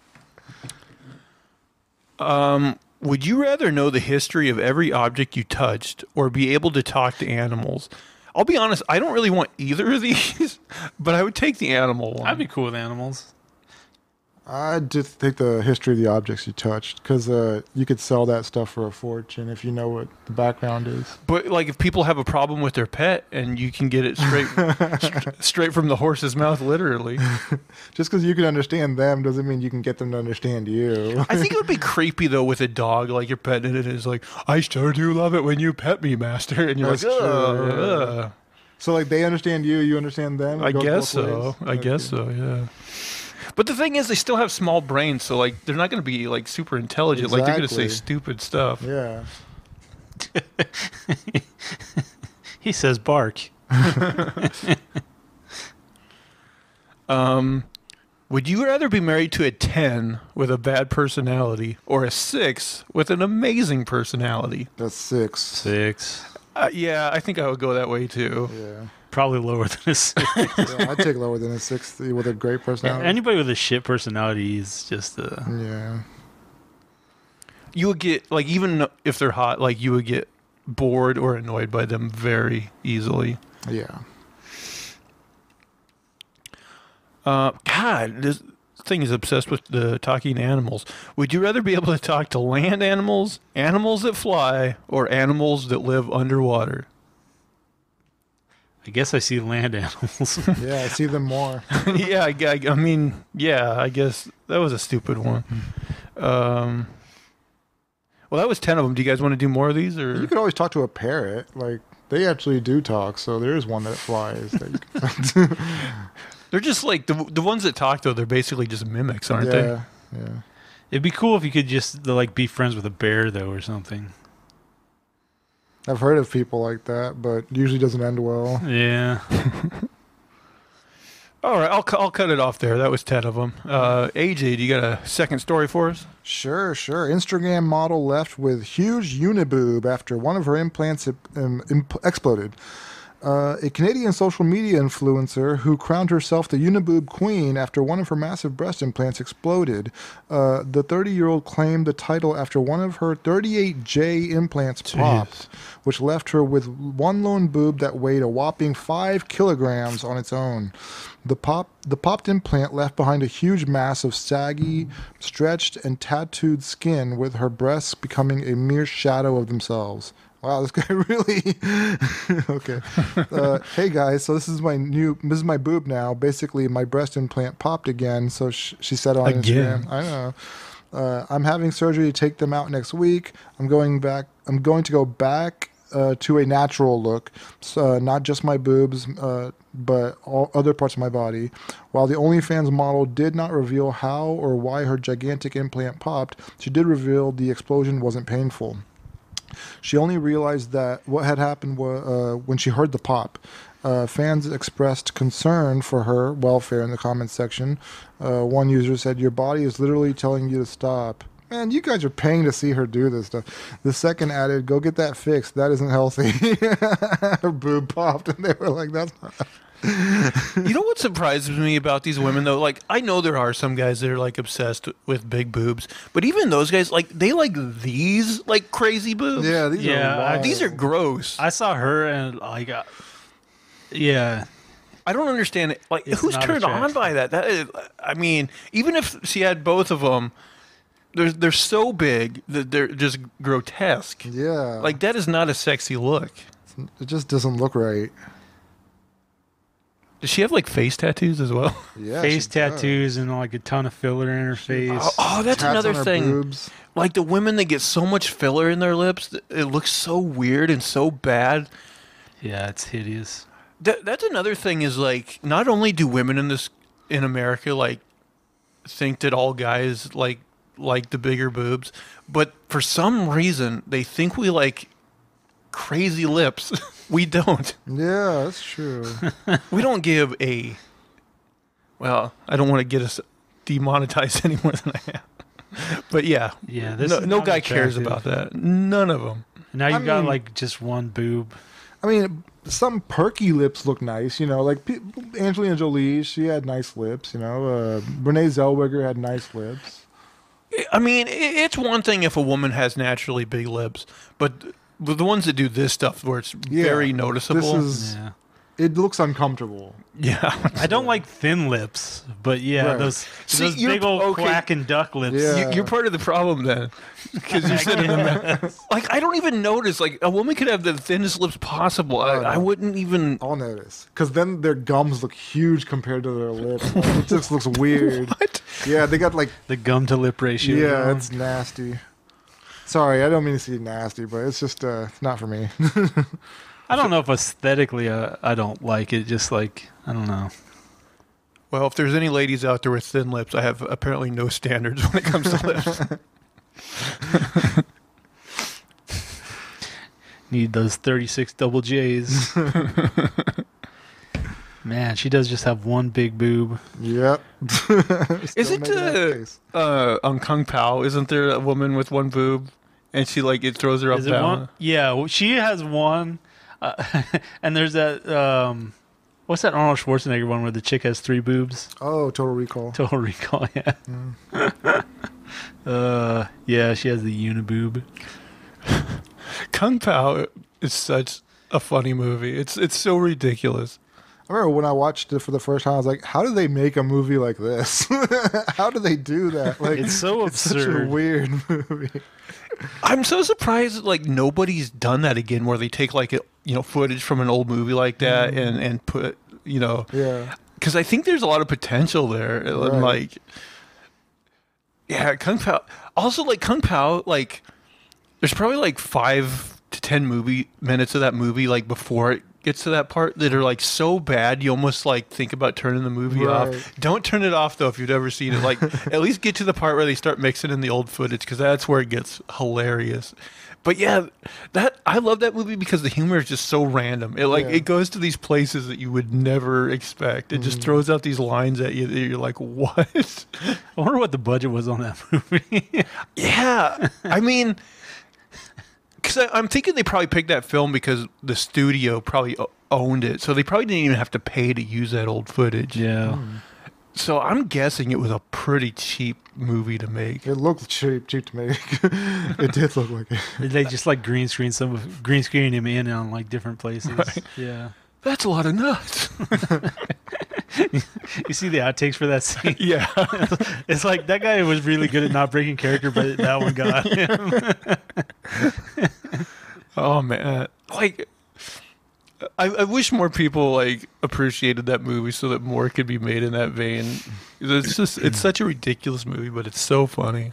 Um, would you rather know the history of every object you touched or be able to talk to animals? I'll be honest, I don't really want either of these, but I would take the animal one. I'd be cool with animals. I just take the history of the objects you touched because uh, you could sell that stuff for a fortune if you know what the background is. but like, if people have a problem with their pet and you can get it straight, str- straight from the horse's mouth, literally. Just because you can understand them doesn't mean you can get them to understand you. I think it would be creepy though with a dog, like you're petting it, and it's like, I sure do love it when you pet me, master, and you're That's like, true, "Ugh, so like they understand you, you understand them. I guess so. ways? I guess so. Yeah. But the thing is, they still have small brains, so like they're not going to be like super intelligent. Like they're going to say stupid stuff. Yeah. He says bark. Um, would you rather be married to a ten with a bad personality or a six with an amazing personality? That's six. Six. Uh, yeah, I think I would go that way too. Yeah. Probably lower than a six. yeah. I'd take lower than a six with a great personality. Anybody with a shit personality is just a yeah. You would get like even if they're hot, like you would get bored or annoyed by them very easily. Yeah. Uh, God, this thing is obsessed with the talking animals. Would you rather be able to talk to land animals, animals that fly, or animals that live underwater? I guess I see land animals. Yeah. I see them more. yeah, I, I- I mean, yeah, I guess that was a stupid one. Um, well, that was ten of them. Do you guys want to do more of these, or You could always talk to a parrot. Like they actually do talk. So there is one that flies. that you can- they're just like the the ones that talk though? They're basically just mimics, aren't yeah. Yeah. It'd be cool if you could just like be friends with a bear though or something. I've heard of people like that, but usually doesn't end well. Yeah. All right, I'll I'll cut it off there. That was ten of them. Uh, AJ, do you got a second story for us? Sure, sure. Instagram model left with huge uniboob after one of her implants um, imp- exploded. Uh, a Canadian social media influencer who crowned herself the Uniboob Queen after one of her massive breast implants exploded. Uh, the 30 year old claimed the title after one of her 38J implants popped, which left her with one lone boob that weighed a whopping 5 kilograms on its own. The pop the popped implant left behind a huge mass of saggy, stretched, and tattooed skin, with her breasts becoming a mere shadow of themselves. Wow, this guy really. okay. Uh, hey guys, so this is my new. This is my boob now. Basically, my breast implant popped again. So sh- she said on Again. Instagram. I know. Uh, I'm having surgery to take them out next week. I'm going back. I'm going to go back uh, to a natural look, so, uh, not just my boobs, uh, but all other parts of my body. While the OnlyFans model did not reveal how or why her gigantic implant popped, she did reveal the explosion wasn't painful. She only realized that what had happened wa- uh, when she heard the pop. Uh, fans expressed concern for her welfare in the comments section. Uh, one user said, Your body is literally telling you to stop. Man, you guys are paying to see her do this stuff. The second added, Go get that fixed. That isn't healthy. her boob popped, and they were like, That's not. You know what surprises me about these women though? Like I know there are some guys that are like obsessed with big boobs, but even those guys like they like these like crazy boobs. Yeah, these Yeah, are I- wild. These are gross. I, I saw her and like, uh, yeah, I don't understand it. Like It's who's turned on by that? That is, I mean, even if she had both of them, they're they're so big that they're just grotesque. Yeah. Like that is not a sexy look. it just doesn't look right. Does she have like face tattoos as well? Yeah. face she does. tattoos and like a ton of filler in her face. Oh, oh, that's Tats another on her thing. boobs. Like the women that get so much filler in their lips, it looks so weird and so bad. Yeah, it's hideous. That, that's another thing is like not only do women in this in America like think that all guys like like the bigger boobs, but for some reason they think we like crazy lips. we don't. Yeah, that's true. We don't give a well, I don't want to get us demonetized any more than I have. But yeah, Yeah, this no, no not guy cares about that. None of them. Now you've I got mean- like just one boob. I mean, some perky lips look nice. You know, like pe- Angelina Jolie, she had nice lips. You know, uh, Renee Zellweger had nice lips. I mean, it's one thing if a woman has naturally big lips, but with the ones that do this stuff where it's Yeah, very noticeable. This is Yeah. it looks uncomfortable. yeah. I don't like thin lips, but yeah, Right. those See, those you're- big old okay. quack and duck lips. Yeah. You, you're part of the problem then, because you're sitting in the like. I don't even notice. Like a woman could have the thinnest lips possible. I. I wouldn't even. I'll notice because then their gums look huge compared to their lips. Like, it just looks weird. What? Yeah, they got like The gum to lip ratio. yeah, it's nasty. Sorry, I don't mean to say nasty, but it's just uh, it's not for me. I don't know if aesthetically uh, I don't like it. Just like I don't know. Well, if there's any ladies out there with thin lips, I have apparently no standards when it comes to lips. Need those 36 double J's. Man, she does just have one big boob. yep. Is Still it making that uh, face. uh, on Kung Pow? Isn't there a woman with one boob, and she like it throws her up Is it down? one? Yeah, well, she has one. Uh, and there's that. Um, what's that Arnold Schwarzenegger one where the chick has three boobs? Oh, Total Recall. Total Recall. Yeah. Mm. uh, yeah, she has the uniboob. Kung Pow is such a funny movie. It's it's so ridiculous. I remember when I watched it for the first time, I was like, "How do they make a movie like this? How do they do that? Like, It's so it's such a absurd. weird movie." I'm so surprised like nobody's done that again, where they take like a, you know footage from an old movie like that mm. and and put you know Yeah, because I think there's a lot of potential there. And like, yeah, Kung Pow. Also, like Kung Pow, like there's probably like five to ten movie minutes of that movie, like before it gets to that part that are like so bad you almost like think about turning the movie Right. off. Don't turn it off though if you've ever seen it. Like at least get to the part where they start mixing in the old footage because that's where it gets hilarious. But yeah, that I love that movie because the humor is just so random. It like Yeah. it goes to these places that you would never expect. It just mm-hmm. throws out these lines at you that you're like, what? I wonder what the budget was on that movie. yeah, I mean, because I'm thinking they probably picked that film because the studio probably owned it, so they probably didn't even have to pay to use that old footage. yeah. Hmm. So I'm guessing it was a pretty cheap movie to make. it looked cheap, cheap to make. it did look like it. They just like green screen some of green screening him in on like different places. Right. Yeah. That's a lot of nuts. You see the outtakes for that scene? yeah. It's like that guy was really good at not breaking character, but that one got him. Oh man, like I, I wish more people like appreciated that movie so that more could be made in that vein. It's just it's such a ridiculous movie, but it's so funny.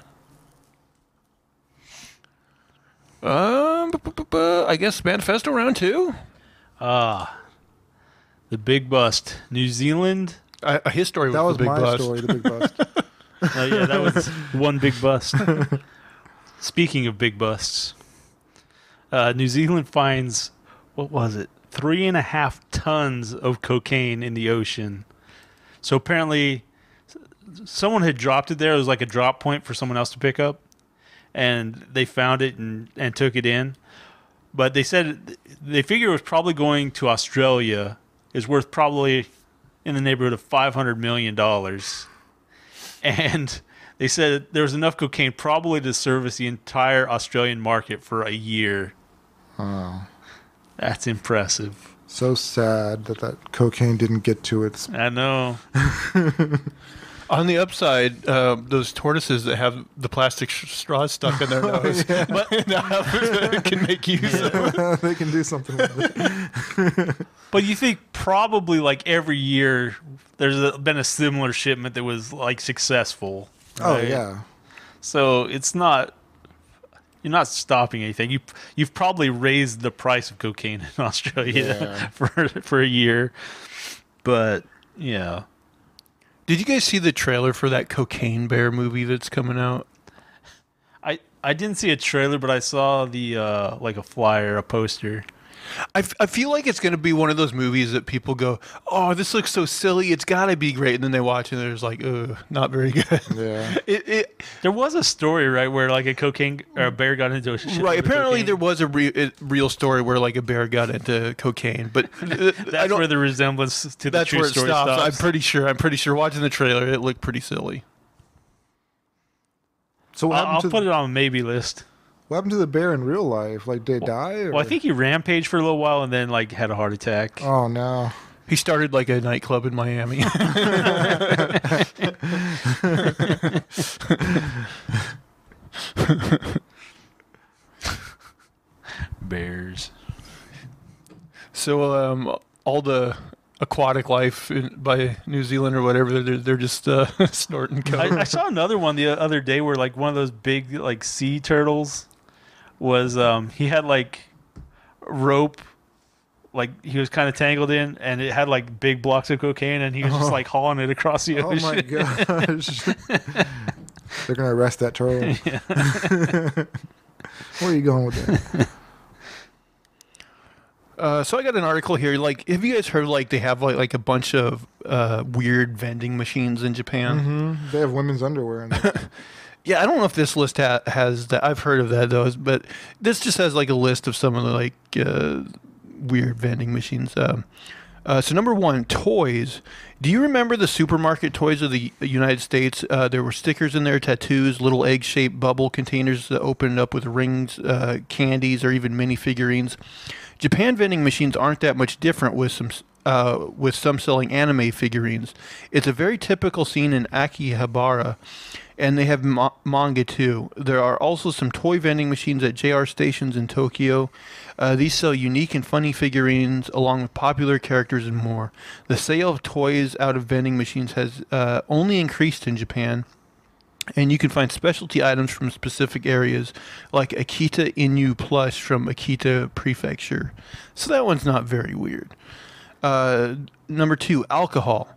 Um, I guess Manifesto round two. Ah, the big bust, New Zealand. I, a his story That was the big my bust. story, the big bust. Oh yeah, that was one big bust. Speaking of big busts, uh, New Zealand finds what was it? Three and a half tons of cocaine in the ocean. So apparently, someone had dropped it there. It was like a drop point for someone else to pick up, and they found it and, and took it in. But they said they figure it was probably going to Australia. Is worth probably in the neighborhood of five hundred million dollars and they said there was enough cocaine probably to service the entire Australian market for a year. Oh, That's impressive. so sad that that cocaine didn't get to its. I know. On the upside, uh, those tortoises that have the plastic sh- straws stuck in their nose, but now can make use of. they can do something with it. But you think probably like every year there's a, been a similar shipment that was like successful. Oh yeah, So it's not you're not stopping anything. You you've probably raised the price of cocaine in Australia Yeah. for for a year. But yeah. Did you guys see the trailer for that Cocaine Bear movie that's coming out? I I didn't see a trailer, but I saw the uh like a flyer, a poster. I, f- I feel like it's going to be one of those movies that people go, "Oh, this looks so silly. It's got to be great," and then they watch it and there's like, "Ugh, not very good." Yeah. It, it, There was a story, right, where like a cocaine or a bear got into a shit right. Apparently, cocaine. there was a re- a real story where like a bear got into cocaine, but uh, I That's don't. where the resemblance to the that's true where it story stops. stops. I'm pretty sure. I'm pretty sure. Watching the trailer, it looked pretty silly. So what I'll, I'll to, put it on a maybe list. What happened to the bear in real life? Like, did they die? Or? Well, I think he rampaged for a little while and then like had a heart attack. Oh no. He started like a nightclub in Miami. Bears. so um, all the aquatic life in, by New Zealand or whatever, they're, they're just uh, snorting coke. I, I saw another one the other day where like one of those big like sea turtles was um he had like rope like he was kind of tangled in and it had like big blocks of cocaine and he was just Oh. like hauling it across the ocean. Oh my gosh. They're gonna arrest that turtle. Where are you going with that? Uh, so I got an article here. Like, have you guys heard like they have like like a bunch of uh, weird vending machines in Japan? hmm They have women's underwear in there. Yeah, I don't know if this list ha- has that. I've heard of that though, but this just has like a list of some of the like uh, weird vending machines. Um, uh, so number one, toys. Do you remember the supermarket toys of the United States? Uh, there were stickers in there, tattoos, little egg-shaped bubble containers that opened up with rings, uh, candies, or even mini figurines. Japan vending machines aren't that much different with some uh, with some selling anime figurines. It's a very typical scene in Akihabara, and they have ma- manga too. There are also some toy vending machines at JR stations in Tokyo. Uh, these sell unique and funny figurines along with popular characters and more. The sale of toys out of vending machines has uh, only increased in Japan. And you can find specialty items from specific areas, like Akita Inu plush from Akita Prefecture. So that one's not very weird. Uh, number two, alcohol.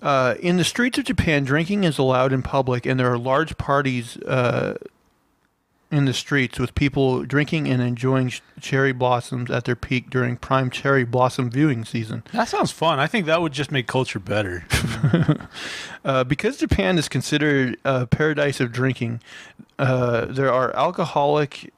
Uh, in the streets of Japan, drinking is allowed in public, and there are large parties uh, in the streets with people drinking and enjoying sh- cherry blossoms at their peak during prime cherry blossom viewing season. That sounds fun. I think that would just make culture better. Uh, because Japan is considered a paradise of drinking, uh, there are alcoholic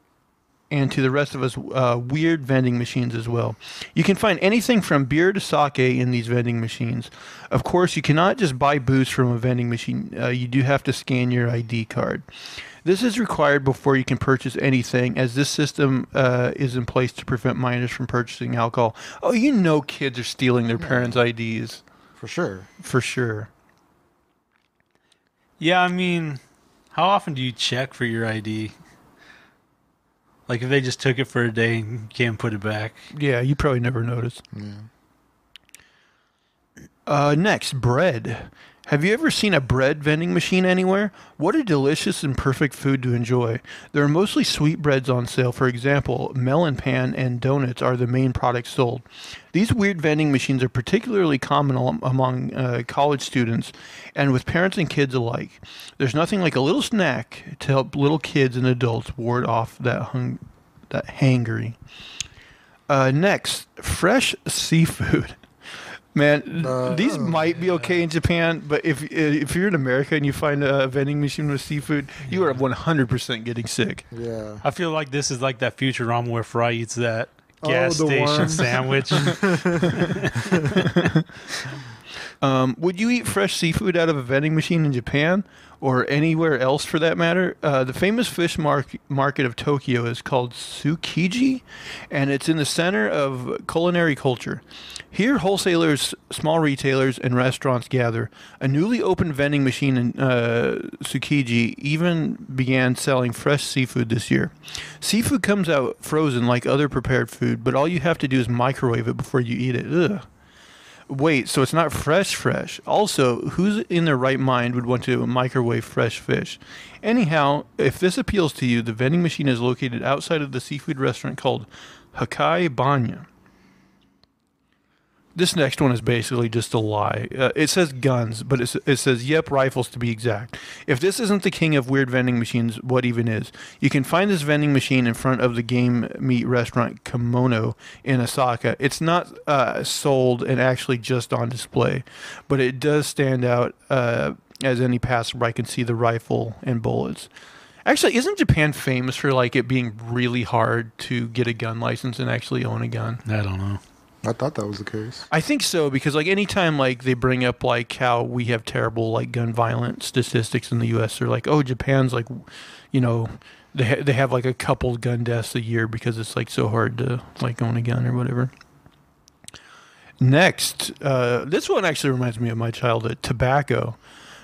and to the rest of us, uh, weird vending machines as well. You can find anything from beer to sake in these vending machines. Of course, you cannot just buy booze from a vending machine. Uh, you do have to scan your ID card. This is required before you can purchase anything, as this system uh, is in place to prevent minors from purchasing alcohol. Oh, you know, kids are stealing their parents' IDs For sure. for sure. Yeah, I mean, how often do you check for your ID? Like if they just took it for a day and can't put it back. Yeah, you probably never noticed. Yeah. Uh, next, bread. Have you ever seen a bread vending machine anywhere? What a delicious and perfect food to enjoy. There are mostly sweet breads on sale. For example, melon pan and donuts are the main products sold. These weird vending machines are particularly common among uh, college students and with parents and kids alike. There's nothing like a little snack to help little kids and adults ward off that hung- that hangry. Uh, next, fresh seafood. Man, Uh, these oh, might be okay in Japan, but if if you're in America and you find a vending machine with seafood, you are 100% getting sick. Yeah. I feel like this is like that Futurama where Fry eats that Oh, gas the station worms. sandwich. Um, would you eat fresh seafood out of a vending machine in Japan or anywhere else for that matter? Uh, the famous fish mark- market of Tokyo is called Tsukiji, and it's in the center of culinary culture. Here, wholesalers, small retailers, and restaurants gather. A newly opened vending machine in uh, Tsukiji even began selling fresh seafood this year. Seafood comes out frozen like other prepared food, but all you have to do is microwave it before you eat it. Ugh. Wait, so it's not fresh, fresh. Also, who's in their right mind would want to microwave fresh fish? Anyhow, if this appeals to you, the vending machine is located outside of the seafood restaurant called Hakai Banya. This next one is basically just a lie. Uh, it says guns, but it's, it says yep rifles to be exact. If this isn't the king of weird vending machines, what even is? You can find this vending machine in front of the game meat restaurant Kimono in Osaka. It's not uh, sold and actually just on display, but it does stand out uh, as any passerby can see the rifle and bullets. Actually, isn't Japan famous for like it being really hard to get a gun license and actually own a gun? I don't know. I thought that was the case. I think so because like anytime like they bring up like how we have terrible like gun violence statistics in the U.S. They're like, oh, Japan's like, you know, they ha- they have like a couple gun deaths a year because it's like so hard to like own a gun or whatever. Next, uh, this one actually reminds me of my childhood. Tobacco.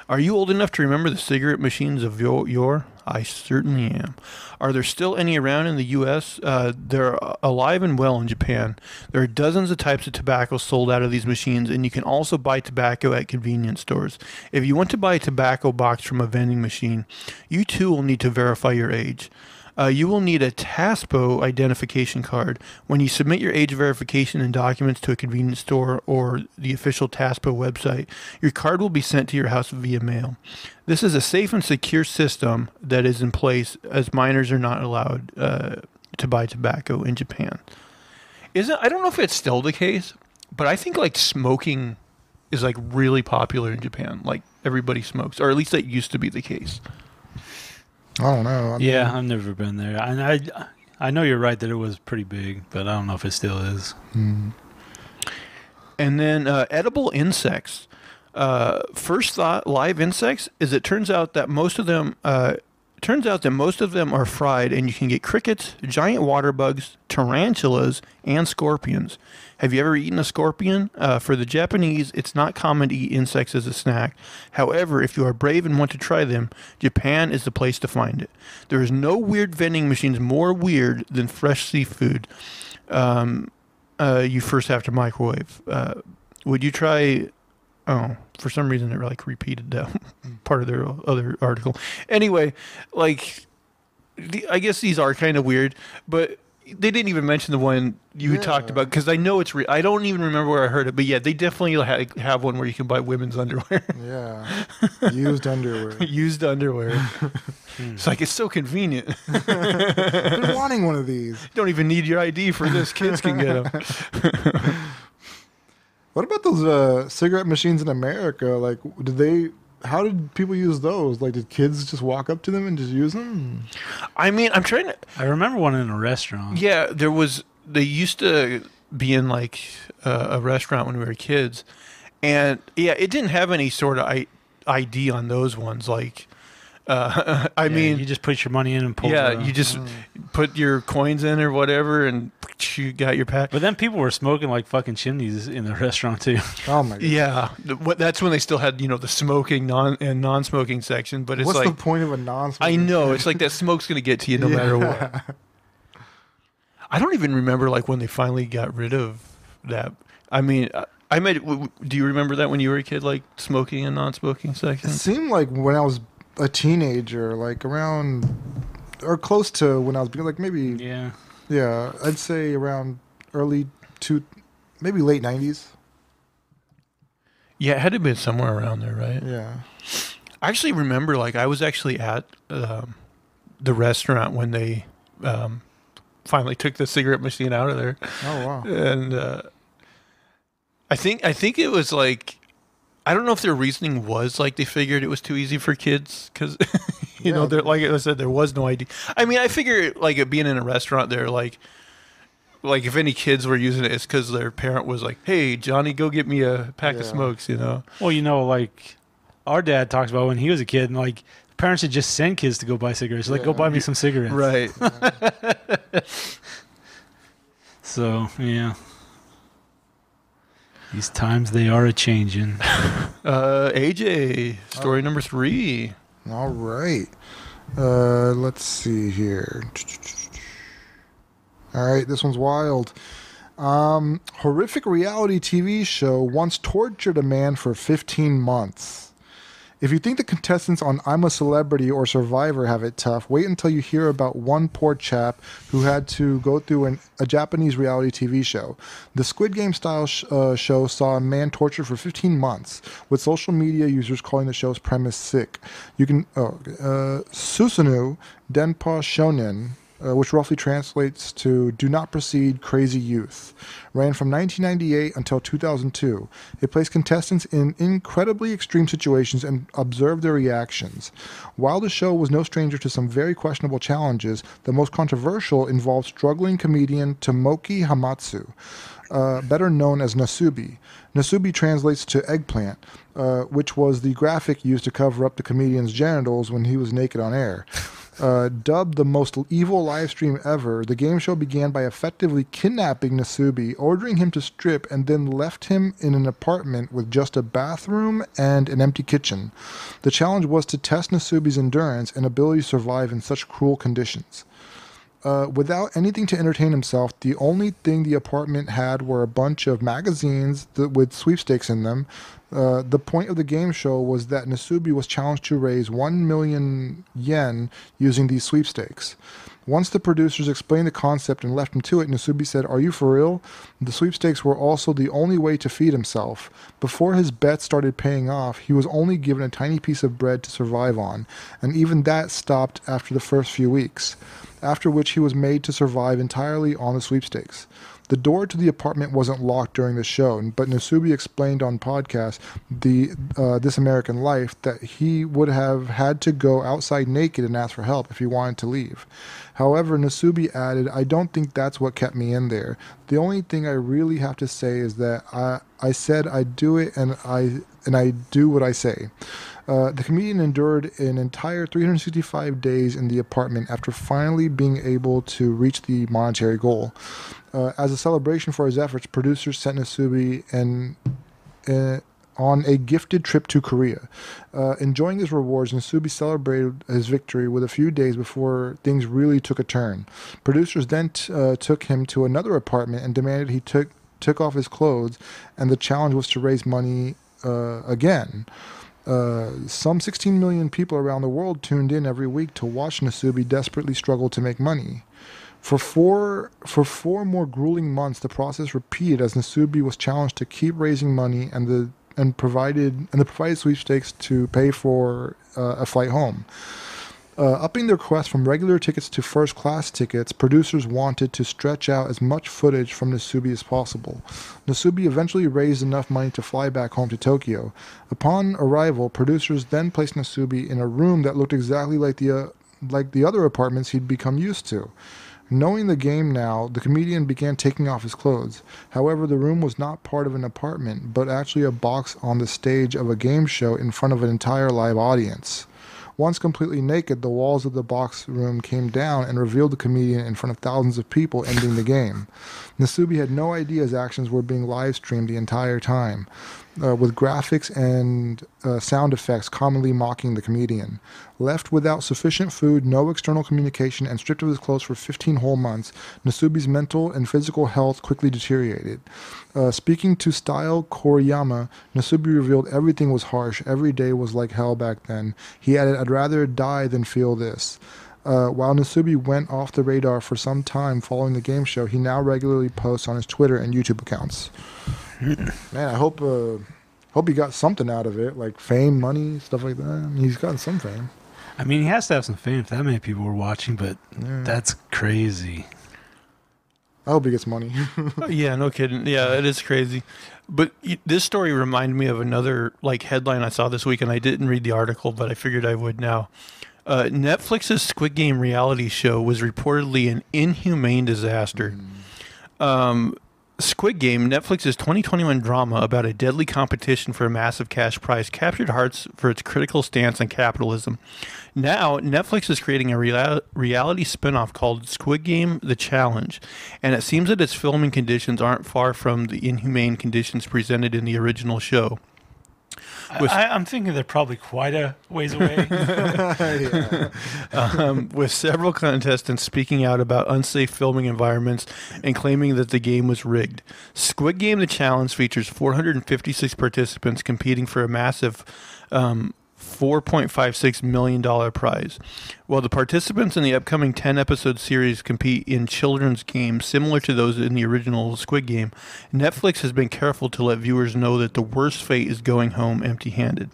Are you old enough to remember the cigarette machines of your? I certainly am. Are there still any around in the U.S.? Uh, they're alive and well in Japan. There are dozens of types of tobacco sold out of these machines, and you can also buy tobacco at convenience stores. If you want to buy a tobacco box from a vending machine, you too will need to verify your age. Uh, you will need a TASPO identification card. When you submit your age verification and documents to a convenience store or the official TASPO website, your card will be sent to your house via mail. This is a safe and secure system that is in place as minors are not allowed uh, to buy tobacco in Japan. Isn't I don't know if it's still the case, but I think like smoking is like really popular in Japan. Like everybody smokes, or at least that used to be the case. I don't know. I mean, Yeah, I've never been there. And I, I know you're right that it was pretty big, but I don't know if it still is. hmm. And then uh, edible insects. Uh, first thought, live insects is it turns out that most of them uh, turns out that most of them are fried, and you can get crickets, giant water bugs, tarantulas, and scorpions. Have you ever eaten a scorpion? Uh, for the Japanese, it's not common to eat insects as a snack. However, if you are brave and want to try them, Japan is the place to find it. There is no weird vending machines more weird than fresh seafood. Um, uh, you first have to microwave. Uh, would you try? Oh, for some reason it like repeated that part of their other article. Anyway, like, the, I guess these are kind of weird, but they didn't even mention the one you Yeah. talked about because I know it's. Re- I don't even remember where I heard it, but yeah, they definitely ha- have one where you can buy women's underwear, Yeah. Used underwear. used underwear. it's like it's so convenient. Been wanting one of these. You don't even need your ID for this. Kids can get them. What about those uh, cigarette machines in America? Like, do they? How did people use those? Like, did kids just walk up to them and just use them? I mean, I'm trying to. I remember one in a restaurant. Yeah, there was. They used to be in like uh, a restaurant when we were kids, and yeah, it didn't have any sort of I- ID on those ones. Like, uh, I Yeah, mean, you just put your money in and pull. yeah, the- you just put your coins in or whatever, and you got your pack. But then people were smoking like fucking chimneys in the restaurant too. Oh my god! Yeah, what- that's when they still had you know the smoking non and non-smoking section. But it's What's like the point of a non? I know it's like that smoke's gonna get to you no matter what. I don't even remember like when they finally got rid of that. I mean, I- I made. w- w- Do you remember that when you were a kid, like smoking and non-smoking section? It seemed like when I was a teenager, like around or close to when I was like maybe Yeah. yeah, I'd say around early to maybe late nineties. Yeah, it had to have been somewhere around there, right? Yeah. I actually remember, like, I was actually at um, the restaurant when they um, finally took the cigarette machine out of there. Oh wow. and uh, I think I think it was like I don't know if their reasoning was like they figured it was too easy for kids because you know Yeah. they're like I said there was no idea. I mean I figure like being in a restaurant there like like if any kids were using it it's because their parent was like hey Johnny go get me a pack of smokes you know Well, you know, like our dad talks about when he was a kid, and like parents would just send kids to go buy cigarettes. Like, go buy me some cigarettes. right So yeah. These times they are a changing. uh, AJ story number three All right. Uh, let's see here. All right, this one's wild. Um, horrific reality TV show once tortured a man for 15 months. If you think the contestants on I'm a Celebrity or Survivor have it tough, wait until you hear about one poor chap who had to go through an, a Japanese reality TV show. The Squid Game style sh- uh, show saw a man tortured for 15 months, with social media users calling the show's premise sick. You can, oh, uh, Denpa Shonen, uh, which roughly translates to Do Not Proceed Crazy Youth, ran from 1998 until 2002. It placed contestants in incredibly extreme situations and observed their reactions. While the show was no stranger to some very questionable challenges, the most controversial involved struggling comedian Tomoki Hamatsu. Uh, better known as Nasubi. Nasubi translates to eggplant, uh, which was the graphic used to cover up the comedian's genitals when he was naked on air. Uh, dubbed the most evil live stream ever, the game show began by effectively kidnapping Nasubi, ordering him to strip, and then left him in an apartment with just a bathroom and an empty kitchen. The challenge was to test Nasubi's endurance and ability to survive in such cruel conditions. Uh, without anything to entertain himself, the only thing the apartment had were a bunch of magazines th- with sweepstakes in them. Uh, the point of the game show was that Nasubi was challenged to raise 1 million yen using these sweepstakes. Once the producers explained the concept and left him to it, Nasubi said, Are you for real? The sweepstakes were also the only way to feed himself. Before his bets started paying off, he was only given a tiny piece of bread to survive on, and even that stopped after the first few weeks after which he was made to survive entirely on the sweepstakes. The door to the apartment wasn't locked during the show, but Nasubi explained on podcast the uh, This American Life that he would have had to go outside naked and ask for help if he wanted to leave. However, Nasubi added, "I don't think that's what kept me in there. The only thing I really have to say is that I I said I'd do it, and I and I do what I say." Uh, the comedian endured an entire 365 days in the apartment after finally being able to reach the monetary goal. Uh, as a celebration for his efforts, producers sent Nasubi an, uh, on a gifted trip to Korea. Uh, enjoying his rewards, Nasubi celebrated his victory with a few days before things really took a turn. Producers then t- uh, took him to another apartment and demanded he took took off his clothes, and the challenge was to raise money uh, again. Uh, some 16 million people around the world tuned in every week to watch Nasubi desperately struggle to make money. For four for four more grueling months, the process repeated as Nasubi was challenged to keep raising money and the and provided and the provided sweepstakes to pay for uh, a flight home. Uh, upping their quest from regular tickets to first class tickets, producers wanted to stretch out as much footage from Nasubi as possible. Nasubi eventually raised enough money to fly back home to Tokyo. Upon arrival, producers then placed Nasubi in a room that looked exactly like the uh, like the other apartments he'd become used to. Knowing the game now, the comedian began taking off his clothes. However, the room was not part of an apartment, but actually a box on the stage of a game show in front of an entire live audience. Once completely naked, the walls of the box room came down and revealed the comedian in front of thousands of people, ending the game. Nasubi had no idea his actions were being live streamed the entire time, uh, with graphics and uh, sound effects commonly mocking the comedian. Left without sufficient food, no external communication, and stripped of his clothes for 15 whole months, Nasubi's mental and physical health quickly deteriorated. Uh, speaking to Style Koriyama, Nasubi revealed everything was harsh. Every day was like hell back then. He added, I'd rather die than feel this. Uh, while Nasubi went off the radar for some time following the game show, he now regularly posts on his Twitter and YouTube accounts. Man, I hope uh, hope he got something out of it, like fame, money, stuff like that. I mean, he's gotten some fame. I mean, he has to have some fame if that many people were watching, but Yeah. that's crazy. I hope he gets money. yeah, no kidding. Yeah, it is crazy. But this story reminded me of another like headline I saw this week, and I didn't read the article, but I figured I would now. Uh, Netflix's Squid Game reality show was reportedly an inhumane disaster. Um, Squid Game, Netflix's 2021 drama about a deadly competition for a massive cash prize, captured hearts for its critical stance on capitalism. Now, Netflix is creating a real- reality spin-off called Squid Game: The Challenge, and it seems that its filming conditions aren't far from the inhumane conditions presented in the original show. Was- I, I'm thinking they're probably quite a ways away. yeah. um, with several contestants speaking out about unsafe filming environments and claiming that the game was rigged. Squid Game: The Challenge features 456 participants competing for a massive um, $4.56 million prize. While the participants in the upcoming 10 episode series compete in children's games similar to those in the original Squid Game, Netflix has been careful to let viewers know that the worst fate is going home empty handed.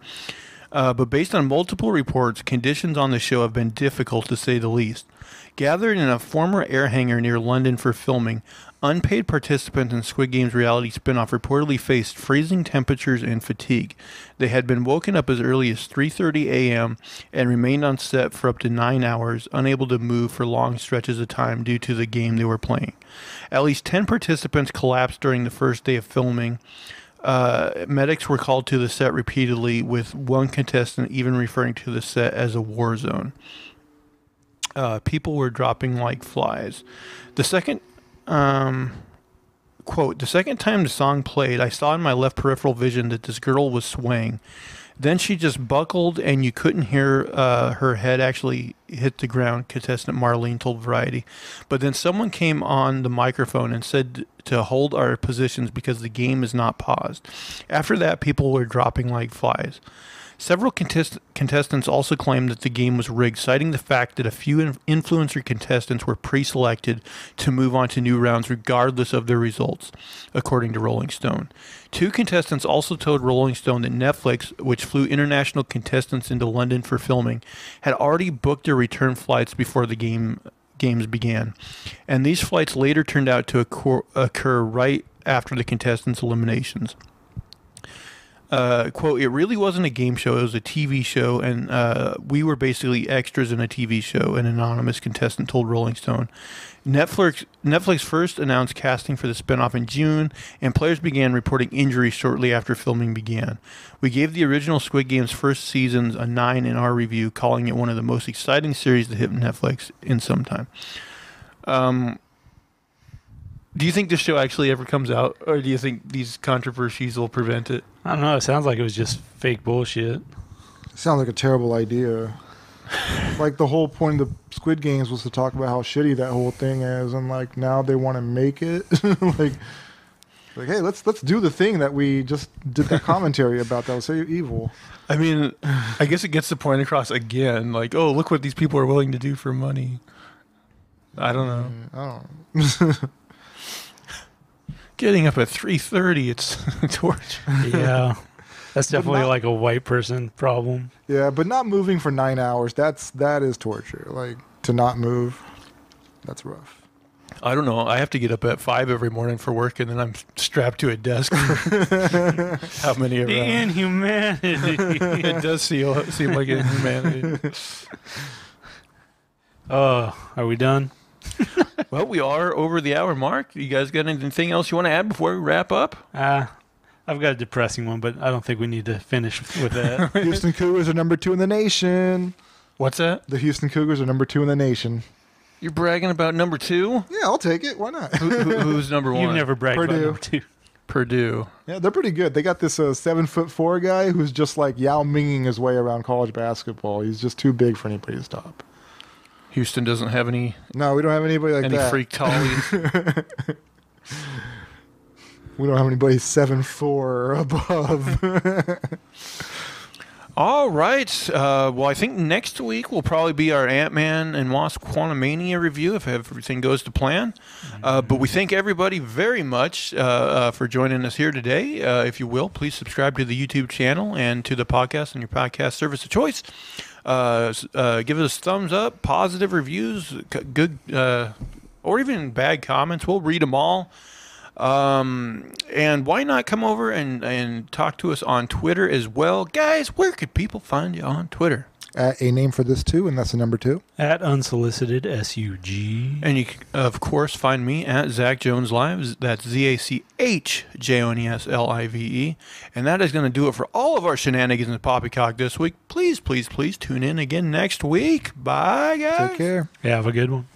Uh, but based on multiple reports, conditions on the show have been difficult to say the least. Gathered in a former air hangar near London for filming, unpaid participants in Squid Game's reality spin-off reportedly faced freezing temperatures and fatigue. They had been woken up as early as 3:30 a.m. and remained on set for up to 9 hours, unable to move for long stretches of time due to the game they were playing. At least 10 participants collapsed during the first day of filming. Uh, medics were called to the set repeatedly, with one contestant even referring to the set as a war zone. Uh, people were dropping like flies. The second, um, quote, the second time the song played, I saw in my left peripheral vision that this girl was swaying. Then she just buckled, and you couldn't hear uh, her head actually hit the ground, contestant Marlene told Variety. But then someone came on the microphone and said to hold our positions because the game is not paused. After that, people were dropping like flies. Several contest- contestants also claimed that the game was rigged, citing the fact that a few influencer contestants were pre selected to move on to new rounds regardless of their results, according to Rolling Stone. Two contestants also told Rolling Stone that Netflix, which flew international contestants into London for filming, had already booked their return flights before the game games began, and these flights later turned out to occur, occur right after the contestants' eliminations uh, quote, it really wasn't a game show. It was a TV show, and uh, we were basically extras in a TV show, an anonymous contestant told Rolling Stone. Netflix, Netflix first announced casting for the spinoff in June, and players began reporting injuries shortly after filming began. We gave the original Squid Game's first seasons a 9 in our review, calling it one of the most exciting series to hit Netflix in some time. Um, do you think this show actually ever comes out, or do you think these controversies will prevent it? I don't know. It sounds like it was just fake bullshit. Sounds like a terrible idea. like the whole point of the Squid Games was to talk about how shitty that whole thing is, and like now they want to make it like, like hey, let's let's do the thing that we just did that commentary about that was so evil. I mean, I guess it gets the point across again. Like, oh, look what these people are willing to do for money. I don't know. Mm, I don't. Getting up at three thirty, it's torture. Yeah. That's definitely not- like a white person problem. yeah, but not moving for nine hours. That's that is torture. Like to not move, that's rough. I don't know. I have to get up at five every morning for work, and then I'm strapped to a desk. How many of? around? Inhumanity. it does seem, seem like inhumanity. Oh, are we done? Well, we are over the hour mark. You guys got anything else you want to add before we wrap up? Ah, I've got a depressing one, but I don't think we need to finish with that. Houston Cougars are number two in the nation. What's that? The Houston Cougars are number two in the nation. You're bragging about number two? Yeah, I'll take it. Why not? Who, who, who's number one? You've never bragged Purdue. about number two. Purdue. Yeah, they're pretty good. They got this uh, seven foot four guy who's just like Yao Minging his way around college basketball. He's just too big for anybody to stop. Houston doesn't have any No, we don't have anybody like any that. freak tallies. We don't have anybody seven four or above. All right. Uh, well, I think next week will probably be our Ant Man and Wasp Quantumania review if everything goes to plan. Uh, but we thank everybody very much uh, uh, for joining us here today. Uh, if you will, please subscribe to the YouTube channel and to the podcast on your podcast service of choice. Uh, uh, give us thumbs up, positive reviews, good, uh, or even bad comments. We'll read them all. Um, and why not come over and, and talk to us on Twitter as well? Guys, where could people find you on Twitter? Uh, a name for this too, and that's the number two. At unsolicited SUG. And you, can, of course, find me at Zach Jones Live. That's Z A C H J O N E S L I V E. And that is going to do it for all of our shenanigans in Poppycock this week. Please, please, please tune in again next week. Bye, guys. Take care. Yeah, have a good one.